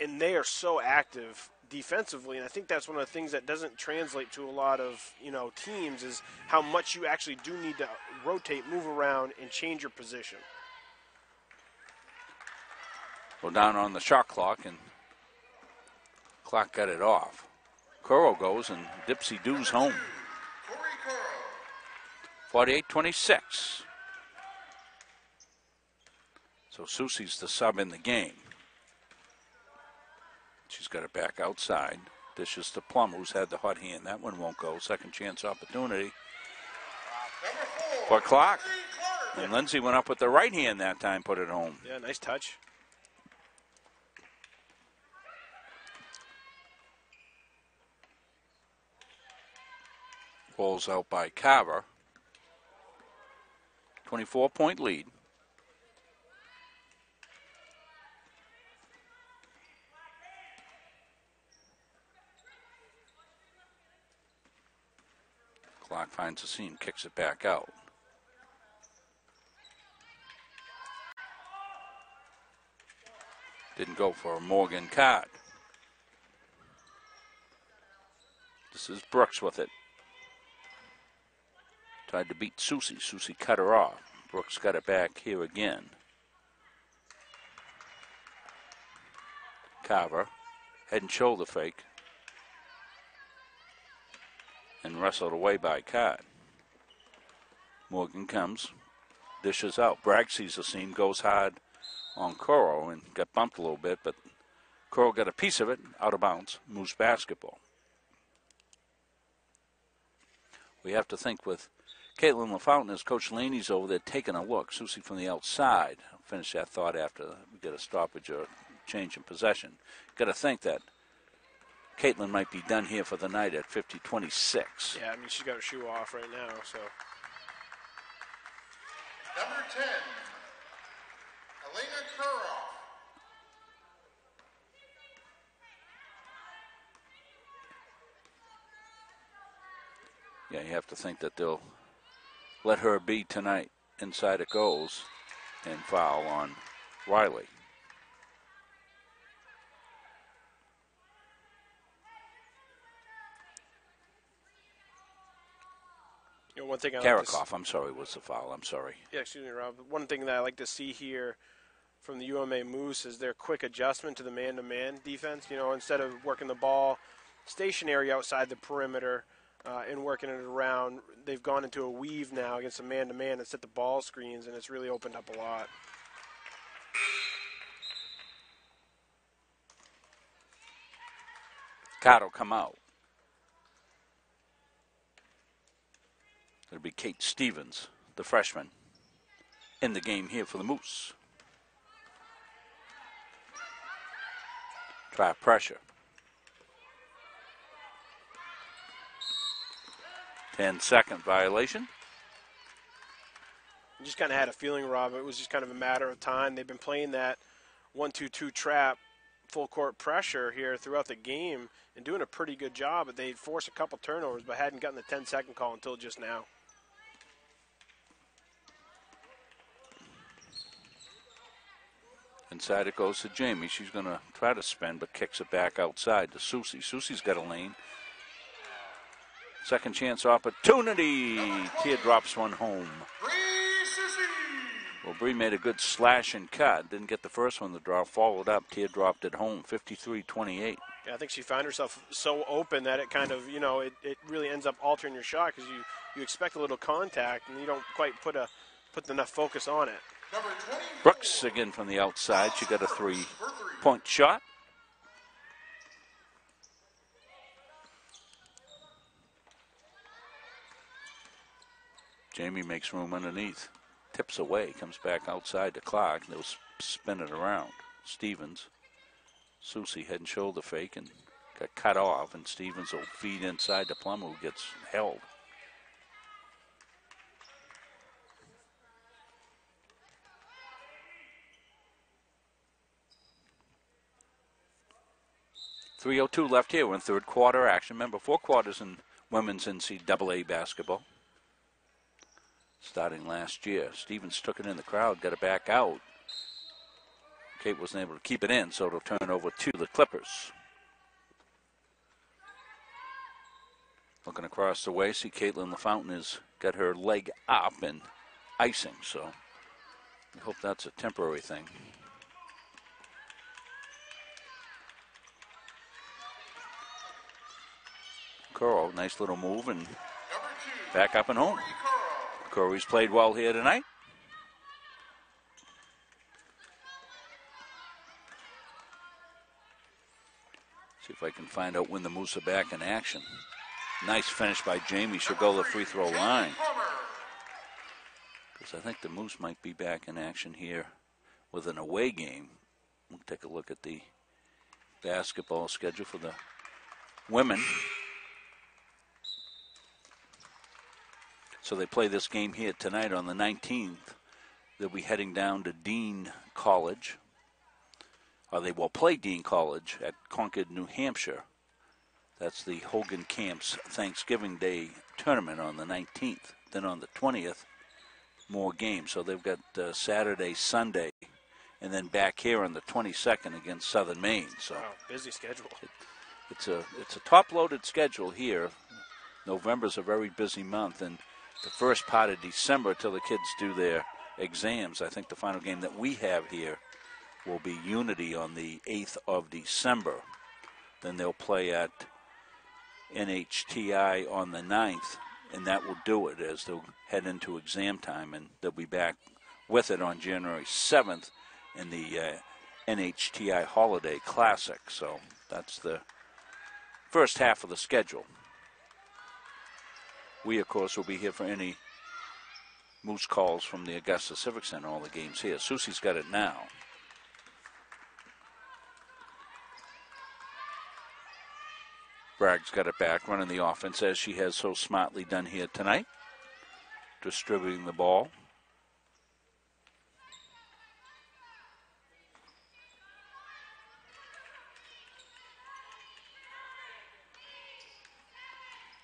and they are so active defensively. And I think that's one of the things that doesn't translate to a lot of you know teams is how much you actually do need to rotate, move around, and change your position. Well, down on the shot clock, and clock got it off. Curl goes, and Dipsy Doo's home. 48 26. So Susie's the sub in the game. She's got it back outside. Dishes to Plum, who's had the hot hand. That one won't go. Second chance opportunity for Clark. And Lindsay went up with the right hand that time, put it home. Yeah, nice touch. Balls out by Carver. 24 point lead. Clark finds the seam, kicks it back out. Didn't go for Morgan Card. This is Brooks with it. Tried to beat Susie. Susie cut her off. Brooks got it back here again. Carver, head and shoulder fake. And wrestled away by Card. Morgan comes, dishes out. Bragg sees the seam, goes hard on Coro and got bumped a little bit, but Coro got a piece of it out of bounds. Moose basketball. We have to think with Caitlin LaFountain as Coach Laney's over there taking a look. Susie from the outside. I'll finish that thought after we get a stoppage or change in possession. Got to think that Caitlin might be done here for the night at 50 26. Yeah, I mean she's got her shoe off right now, so Number 10, Elena Kuroff. Yeah, you have to think that they'll let her be tonight. Inside it goals and foul on Riley. You know one thing I like Karakoff, I'm sorry, was the foul. I'm sorry. Yeah, excuse me, Rob. One thing that I like to see here from the UMA Moose is their quick adjustment to the man-to-man defense. You know, instead of working the ball stationary outside the perimeter uh, and working it around, they've gone into a weave now against a man-to-man and set the ball screens, and it's really opened up a lot. Will come out. It'll be Kate Stevens, the freshman, in the game here for the Moose. Try pressure. 10 second violation. Just kind of had a feeling, Rob. It was just kind of a matter of time. They've been playing that one-two-two trap, full court pressure here throughout the game, and doing a pretty good job. But they forced a couple turnovers, but hadn't gotten the 10-second call until just now. Inside it goes to Jamie. She's going to try to spin, but kicks it back outside to Susie. Susie's got a lane. Second chance opportunity. Tia drops one home. Well. Bree made a good slash and cut. Didn't get the first one to draw. Followed up. Tear dropped it home, 53-28. Yeah, I think she found herself so open that it kind of, you know, it, it really ends up altering your shot because you, you expect a little contact and you don't quite put a put enough focus on it. Brooks again from the outside. She got a three-point shot. Jamie makes room underneath. Tips away, comes back outside to Clark. They'll spin it around. Stevens. Susie head and shoulder fake and got cut off, and Stevens will feed inside to Plummer, who gets held. Three oh two left here. We're in third quarter action. Remember, four quarters in women's NCAA basketball starting last year. Stevens took it in the crowd, got it back out. Kate wasn't able to keep it in, so it'll turn over to the Clippers. Looking across the way, see Caitlin LaFountain has got her leg up and icing, so we hope that's a temporary thing. Curl, nice little move and back up and home. Corey's played well here tonight. See if I can find out when the Moose are back in action. Nice finish by Jamie. She'll go to the free throw line. Because I think the Moose might be back in action here with an away game. We'll take a look at the basketball schedule for the women. So they play this game here tonight on the 19th. They'll be heading down to Dean College. Or they will play Dean College at Concord, New Hampshire. That's the Hogan Camps Thanksgiving Day tournament on the 19th. Then on the 20th, more games. So they've got uh, Saturday, Sunday, and then back here on the 22nd against Southern Maine. So wow, busy schedule. It, it's a it's a top-loaded schedule here. November's a very busy month, and the first part of December till the kids do their exams. I think the final game that we have here will be Unity on the 8th of December. Then they'll play at NHTI on the 9th, and that will do it as they'll head into exam time, and they'll be back with it on January 7th in the uh, NHTI Holiday Classic. So that's the first half of the schedule. We, of course, will be here for any Moose calls from the Augusta Civic Center, all the games here. Susie's got it now. Bragg's got it back, running the offense as she has so smartly done here tonight, distributing the ball.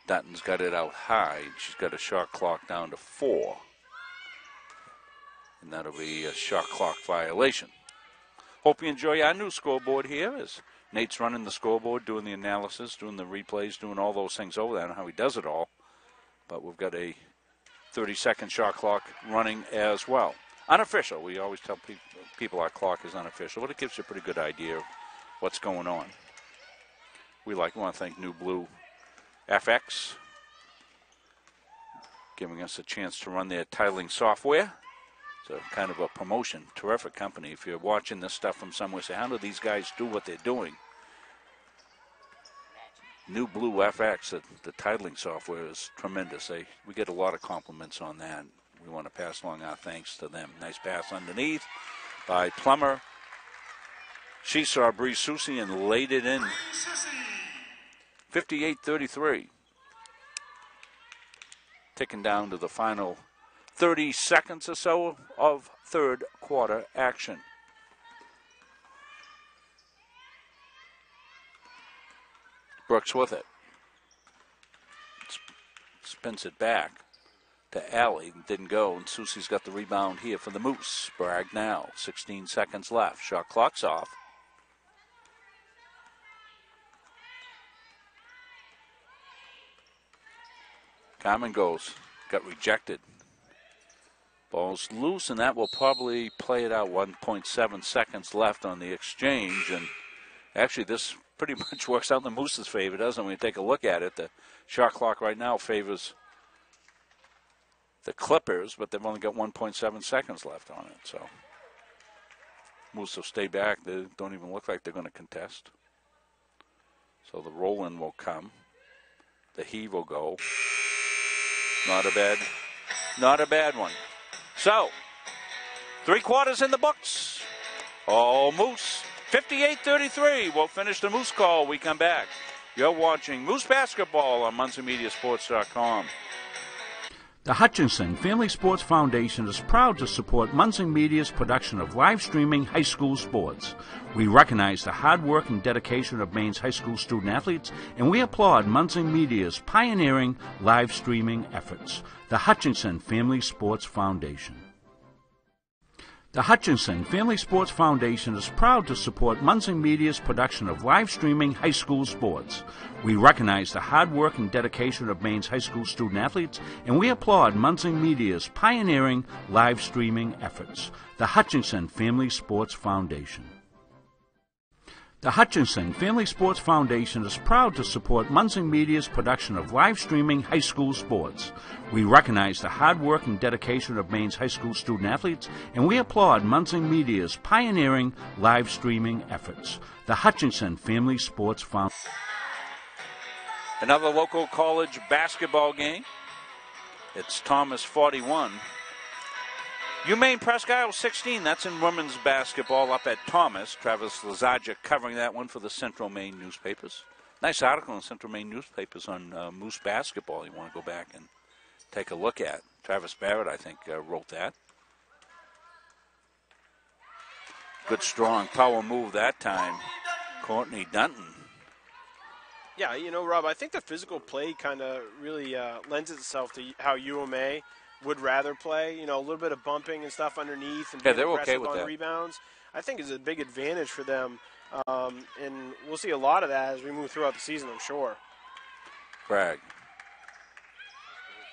Dutton's got it out high. She's got a shot clock down to four. And that'll be a shot clock violation. Hope you enjoy our new scoreboard here as Nate's running the scoreboard, doing the analysis, doing the replays, doing all those things over there. Know how he does it all. But we've got a 30 second shot clock running as well. Unofficial. We always tell pe- people our clock is unofficial, but it gives you a pretty good idea of what's going on. We like want to thank New Blue FX, giving us a chance to run their titling software. It's a kind of a promotion. Terrific company. If you're watching this stuff from somewhere, say, how do these guys do what they're doing? New Blue FX, the, the titling software is tremendous. They, we get a lot of compliments on that. We want to pass along our thanks to them. Nice pass underneath by Plummer. She saw Bree Susie and laid it in. 58 33. Ticking down to the final 30 seconds or so of third quarter action. Brooks with it. Spins it back to Alley. Didn't go, and Susie's got the rebound here for the Moose. Bragg now. 16 seconds left. Shot clock's off. Carmen goes. Got rejected Ball's loose, and that will probably play it out 1.7 seconds left on the exchange. And actually, this pretty much works out in the Moose's favor, doesn't it? When you take a look at it, the shot clock right now favors the Clippers, but they've only got 1.7 seconds left on it. So Moose will stay back. They don't even look like they're going to contest. So the roll in will come. The heave will go. Not a bad, not a bad one. So, three quarters in the books. All Moose. 58-33. We'll finish the Moose call. We come back. You're watching Moose Basketball on MunzingMediaSports.com. The Hutchinson Family Sports Foundation is proud to support Munzing Media's production of live streaming high school sports. We recognize the hard work and dedication of Maine's high school student athletes, and we applaud Munzing Media's pioneering live streaming efforts. The Hutchinson Family Sports Foundation. The Hutchinson Family Sports Foundation is proud to support Munzing Media's production of live streaming high school sports. We recognize the hard work and dedication of Maine's high school student athletes, and we applaud Munzing Media's pioneering live streaming efforts. The Hutchinson Family Sports Foundation. The Hutchinson Family Sports Foundation is proud to support Munzing Media's production of live streaming high school sports. We recognize the hard work and dedication of Maine's high school student athletes, and we applaud Munzing Media's pioneering live streaming efforts. The Hutchinson Family Sports Foundation. Another local college basketball game. It's Thomas 41, UMaine Presque Isle 16, that's in women's basketball up at Thomas. Travis Lazaja covering that one for the Central Maine newspapers. Nice article in Central Maine newspapers on uh, Moose basketball you want to go back and take a look at. Travis Barrett, I think, uh, wrote that. Good, strong power move that time. Courtney Dunton. Yeah, you know, Rob, I think the physical play kind of really uh, lends itself to how UMA would rather play. You know, a little bit of bumping and stuff underneath and yeah, being they're aggressive okay with on that. rebounds. I think is a big advantage for them, um, and we'll see a lot of that as we move throughout the season. I'm sure. Bragg.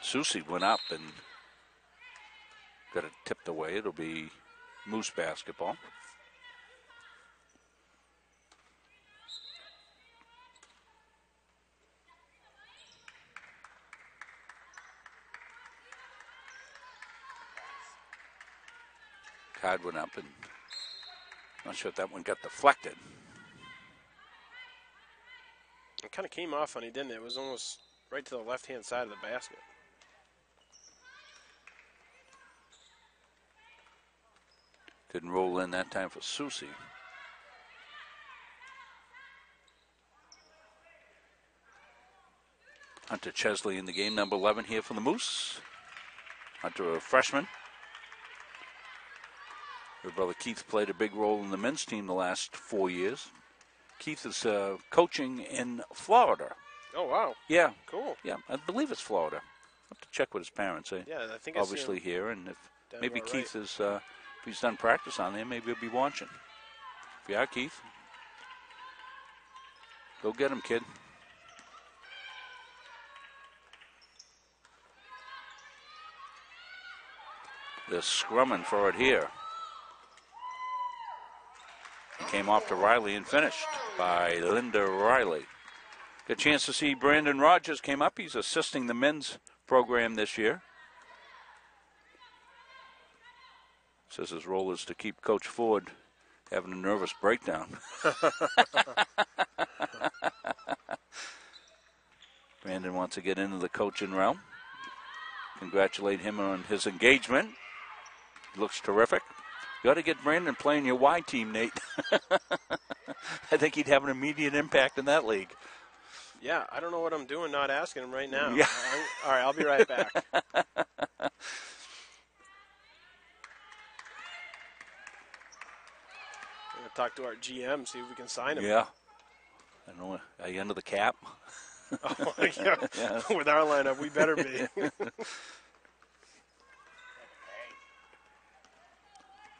Susie went up and got it tipped away. It'll be Moose basketball. Card went up and not sure if that one got deflected. It kind of came off funny, didn't it? It was almost right to the left hand side of the basket. Didn't roll in that time for Susie. Hunter Chesley in the game, number 11 here for the Moose. Hunter, a freshman. Her brother Keith played a big role in the men's team the last four years. Keith is uh, coaching in Florida. Oh wow! Yeah, Cool. yeah, I believe it's Florida. I have to check with his parents. Eh? Yeah, I think obviously here, and if maybe Keith is, uh, if he's done practice on there, maybe he'll be watching. If you are Keith, go get him, kid. They're scrumming for it here. Came off to Riley and finished by Linda Riley. Good chance to see Brandon Rogers came up. He's assisting the men's program this year. Says his role is to keep Coach Ford having a nervous breakdown. Brandon wants to get into the coaching realm. Congratulate him on his engagement. Looks terrific. You ought to get Brandon playing your Y team, Nate. I think he'd have an immediate impact in that league. Yeah, I don't know what I'm doing, not asking him right now. Yeah. All right, I'll be right back. I'm gonna talk to our GM, see if we can sign him. Yeah. I don't know. Are you under the cap? Oh, yeah. Yeah. With our lineup, we better be.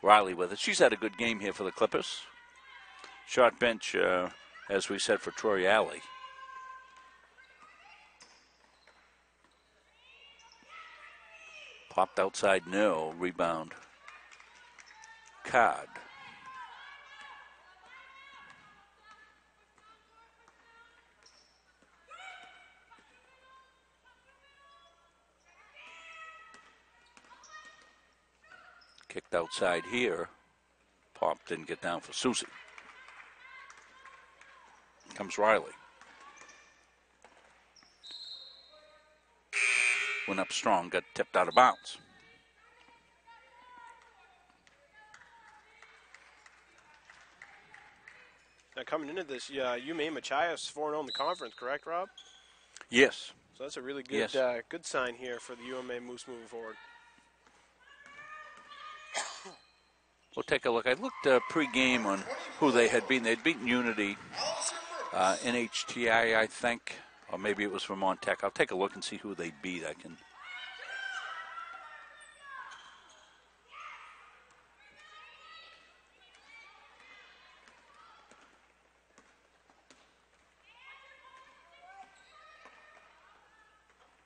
Riley with it. She's had a good game here for the Clippers. Short bench, uh, as we said, for Troy Alley. Popped outside, no. Rebound. Card. Kicked outside here. Pop didn't get down for Susie. Comes Riley. Went up strong, got tipped out of bounds. Now coming into this, yeah, UMaine Machias 4 0 in the conference, correct, Rob? Yes. So that's a really good Yes. uh, good sign here for the UMA Moose moving forward. We'll take a look. I looked uh, pre-game on who they had beaten. They'd beaten Unity, uh, NHTI, I think, or maybe it was Vermont Tech. I'll take a look and see who they beat. I can.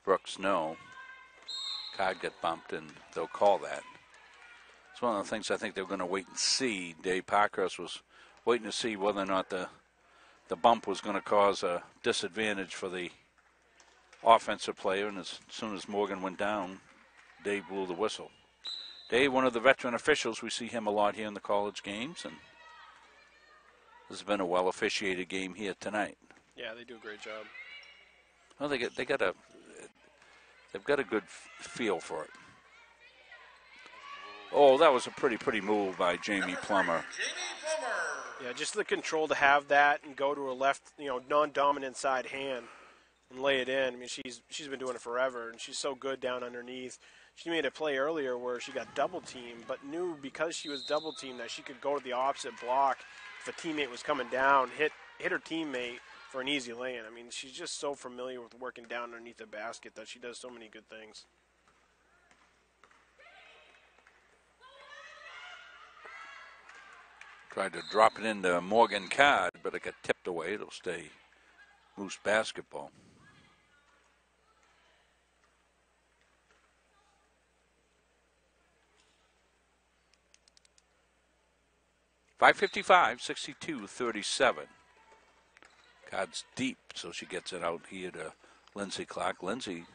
Brooks, no. Card got bumped, and they'll call that. It's one of the things I think they're going to wait and see. Dave Parkhurst was waiting to see whether or not the the bump was going to cause a disadvantage for the offensive player, and as soon as Morgan went down, Dave blew the whistle. Dave, one of the veteran officials, we see him a lot here in the college games, and this has been a well officiated game here tonight. Yeah, they do a great job. Well, they get they got a they've got a good feel for it. Oh, that was a pretty pretty move by Jamie Plummer. Yeah, just the control to have that and go to a left, you know, non-dominant side hand and lay it in. I mean, she's she's been doing it forever, and she's so good down underneath. She made a play earlier where she got double teamed, but knew because she was double teamed that she could go to the opposite block if a teammate was coming down, hit hit her teammate for an easy lay-in. I mean, she's just so familiar with working down underneath the basket that she does so many good things. Tried to drop it into Morgan Card, but it got tipped away. It'll stay Moose basketball. Five fifty-five, sixty-two, thirty-seven. Card's deep, so she gets it out here to Lindsay Clark. Lindsay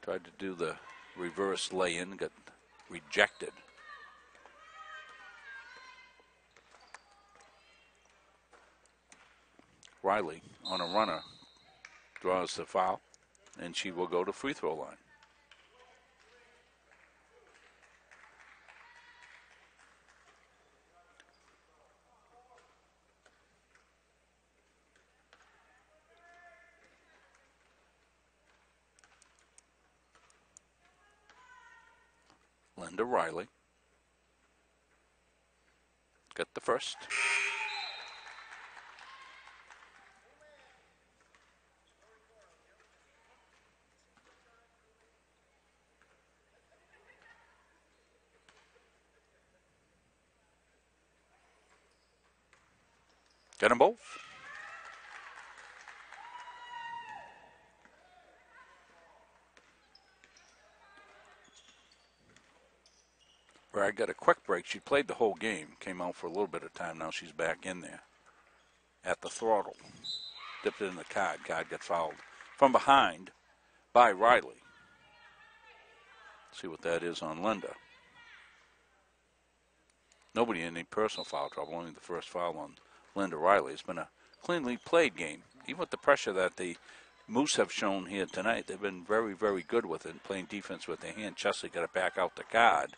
tried to do the reverse lay-in, got rejected. Riley on a runner draws the foul, and she will go to free throw line. Linda Riley. Got the first. Got them both. Brad got a quick break. She played the whole game, came out for a little bit of time. Now she's back in there at the throttle. Dipped it in the card. Card got fouled from behind by Riley. See what that is on Linda. Nobody in any personal foul trouble, only the first foul on Linda Riley. It's been a cleanly played game. Even with the pressure that the Moose have shown here tonight, they've been very, very good with it, playing defense with their hand. Chesley got it back out to God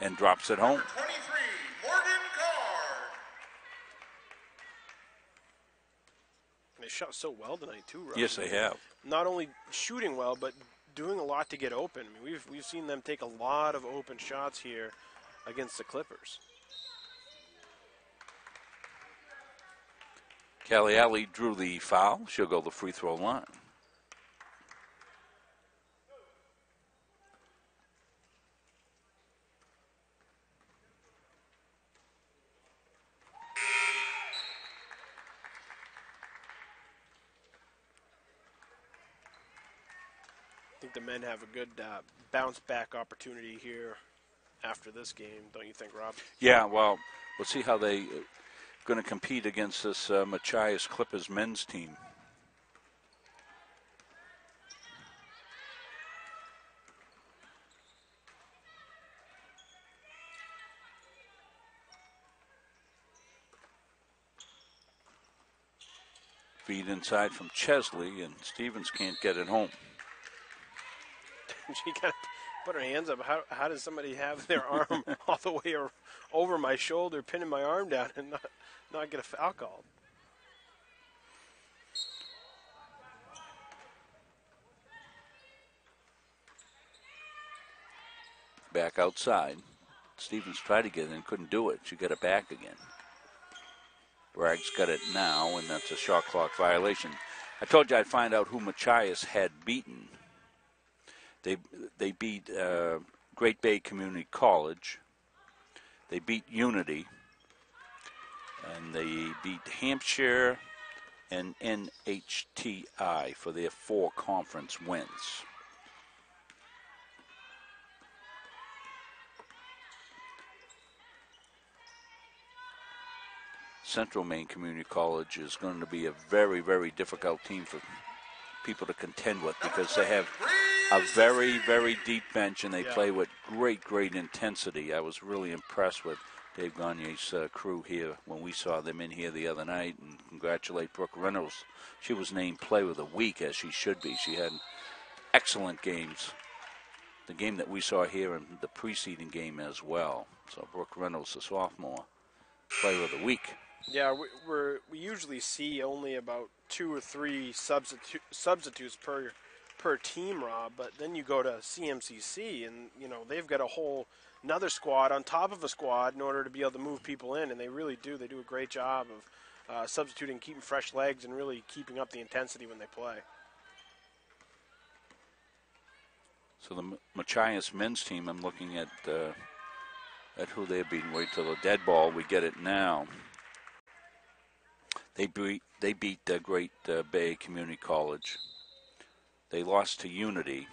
and drops it home. Twenty-three. Morgan. They shot so well tonight too, Rob. Yes, they have. Not only shooting well, but doing a lot to get open. I mean, we've we've seen them take a lot of open shots here against the Clippers. Callie Alley drew the foul. She'll go the free throw line. I think the men have a good uh, bounce back opportunity here after this game, don't you think, Rob? Yeah, well, we'll see how they uh, going to compete against this uh, Machias Clippers men's team. Feed inside from Chesley, and Stevens can't get it home. she got to put her hands up. How, how does somebody have their arm all the way over my shoulder, pinning my arm down, and not, not get a foul called? Back outside. Stevens tried to get and couldn't do it. She got it back again. Bragg's got it now, and that's a shot clock violation. I told you I'd find out who Machias had beaten. They they beat uh, Great Bay Community College. They beat Unity, and they beat Hampshire and NHTI for their four conference wins. Central Maine Community College is going to be a very, very difficult team for people to contend with because they have a very, very deep bench and they yeah. play with great, great intensity. I was really impressed with Dave Gagne's uh, crew here when we saw them in here the other night and congratulate Brooke Reynolds. She was named Player of the Week as she should be. She had excellent games. The game that we saw here and the preceding game as well. So Brooke Reynolds, the sophomore, Player of the Week. Yeah, we, we usually see only about two or three substitu- substitutes per per team, Rob. But then you go to CMCC, and you know they've got a whole another squad on top of a squad in order to be able to move people in, and they really do. They do a great job of uh, substituting, keeping fresh legs, and really keeping up the intensity when they play. So the Machias men's team, I'm looking at uh, at who they've beating. Wait till the dead ball. We get it now. They beat they beat uh, Great uh, Bay Community College. They lost to Unity.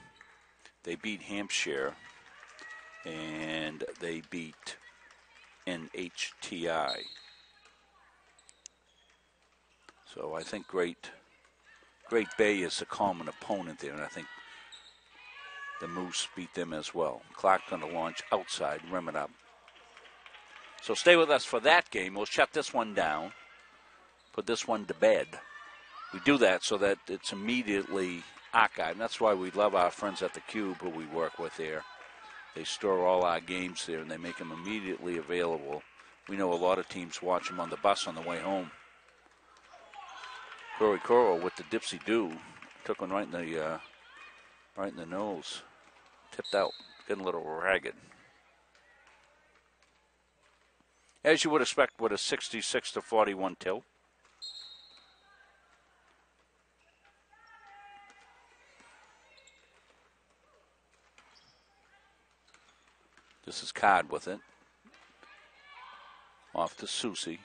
They beat Hampshire, and they beat NHTI. So I think Great Great Bay is a common opponent there, and I think the Moose beat them as well. Clark going to launch outside, rim it up. So stay with us for that game. We'll shut this one down put this one to bed. We do that so that it's immediately archived. And that's why we love our friends at the Cube who we work with there. They store all our games there and they make them immediately available. We know a lot of teams watch them on the bus on the way home. Corey Coro with the dipsy do took one right in the uh, right in the nose, tipped out, getting a little ragged. As you would expect with a 66 to 41 tilt. This is Cod with it. Off to Susie.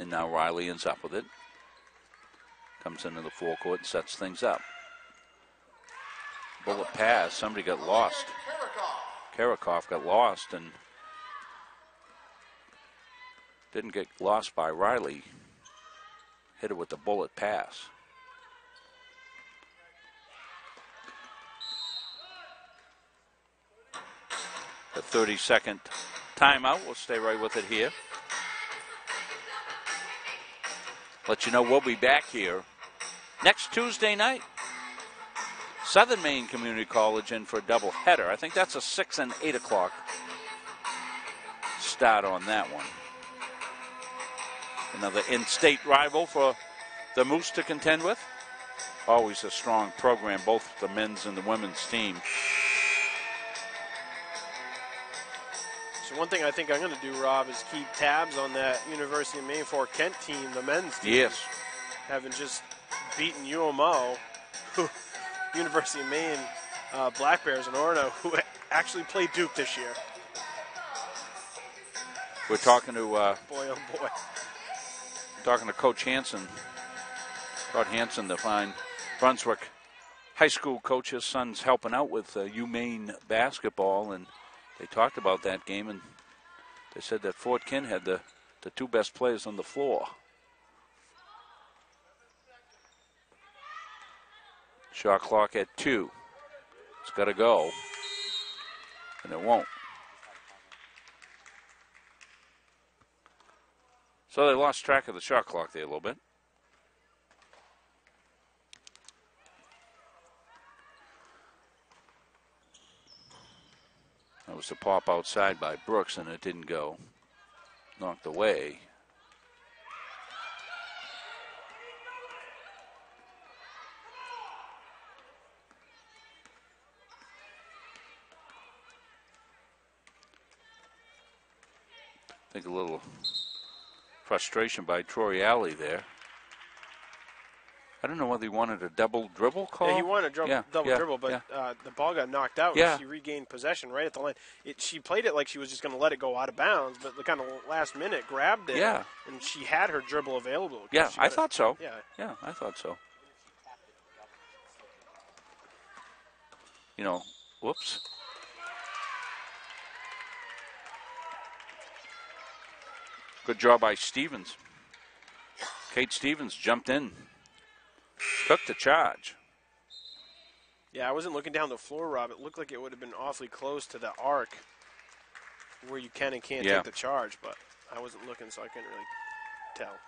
And now Riley ends up with it. Comes into the forecourt and sets things up. Bullet pass. Somebody got lost. Karakov got lost and didn't get lost by Riley. Hit it with the bullet pass. The 30 second timeout. We'll stay right with it here. Let you know we'll be back here next Tuesday night. Southern Maine Community College in for a double header. I think that's a 6 and 8 o'clock start on that one. Another in state rival for the Moose to contend with. Always a strong program, both the men's and the women's team. So one thing I think I'm going to do, Rob, is keep tabs on that University of Maine Fort Kent team, the men's team. Yes. Having just beaten UMO, University of Maine uh, Black Bears in Orono, who actually played Duke this year. We're talking to uh, boy, oh boy, talking to Coach Hanson Rod Hanson, the fine Brunswick high school coach, his son's helping out with uh, UMaine basketball, and they talked about that game, and they said that Fort Kent had the, the two best players on the floor. Shot clock at two. It's got to go, and it won't. So they lost track of the shot clock there a little bit. That was a pop outside by Brooks, and it didn't go. Knocked away. I think a little frustration by Troy Alley there. I don't know whether he wanted a double dribble call. Yeah, he wanted a Yeah, double yeah, dribble, but yeah. uh, the ball got knocked out. Yeah. And she regained possession right at the line. It, she played it like she was just going to let it go out of bounds, but the kind of last minute grabbed it. Yeah. And she had her dribble available. Yeah, I it- thought so. Yeah. Yeah, I thought so. You know, whoops. Good job by Stevens. Kate Stevens jumped in, took the charge. Yeah, I wasn't looking down the floor, Rob. It looked like it would have been awfully close to the arc where you can and can't Yeah. take the charge, but I wasn't looking, so I couldn't really tell.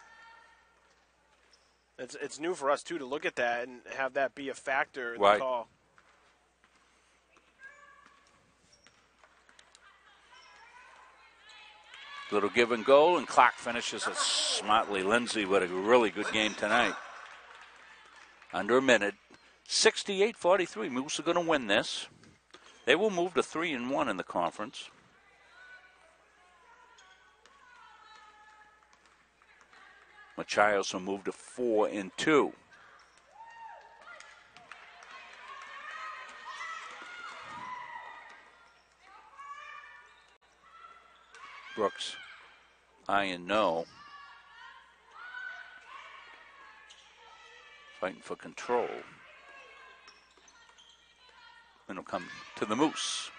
It's it's new for us too to look at that and have that be a factor in Right. the call. Little give and go, and Clark finishes it smartly. Lindsay with a really good game tonight. Under a minute. 68 43. Moose are going to win this. They will move to 3 and 1 in the conference. Machias will move to 4 and 2. Brooks, I and no. Fighting for control. Then it'll come to the Moose.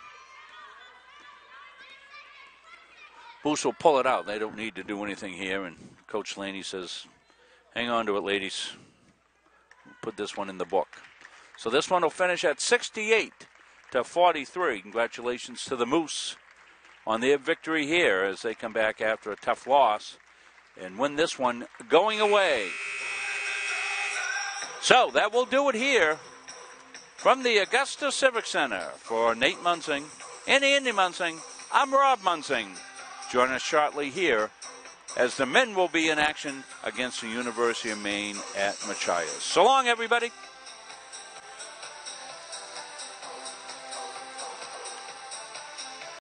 Moose will pull it out. They don't need to do anything here. And Coach Laney says, hang on to it, ladies. Put this one in the book. So this one will finish at 68 to 43. Congratulations to the Moose on their victory here as they come back after a tough loss and win this one going away. So that will do it here from the Augusta Civic Center for Nate Munzing and Andy Munzing. I'm Rob Munzing. Join us shortly here as the men will be in action against the University of Maine at Machias. So long, everybody.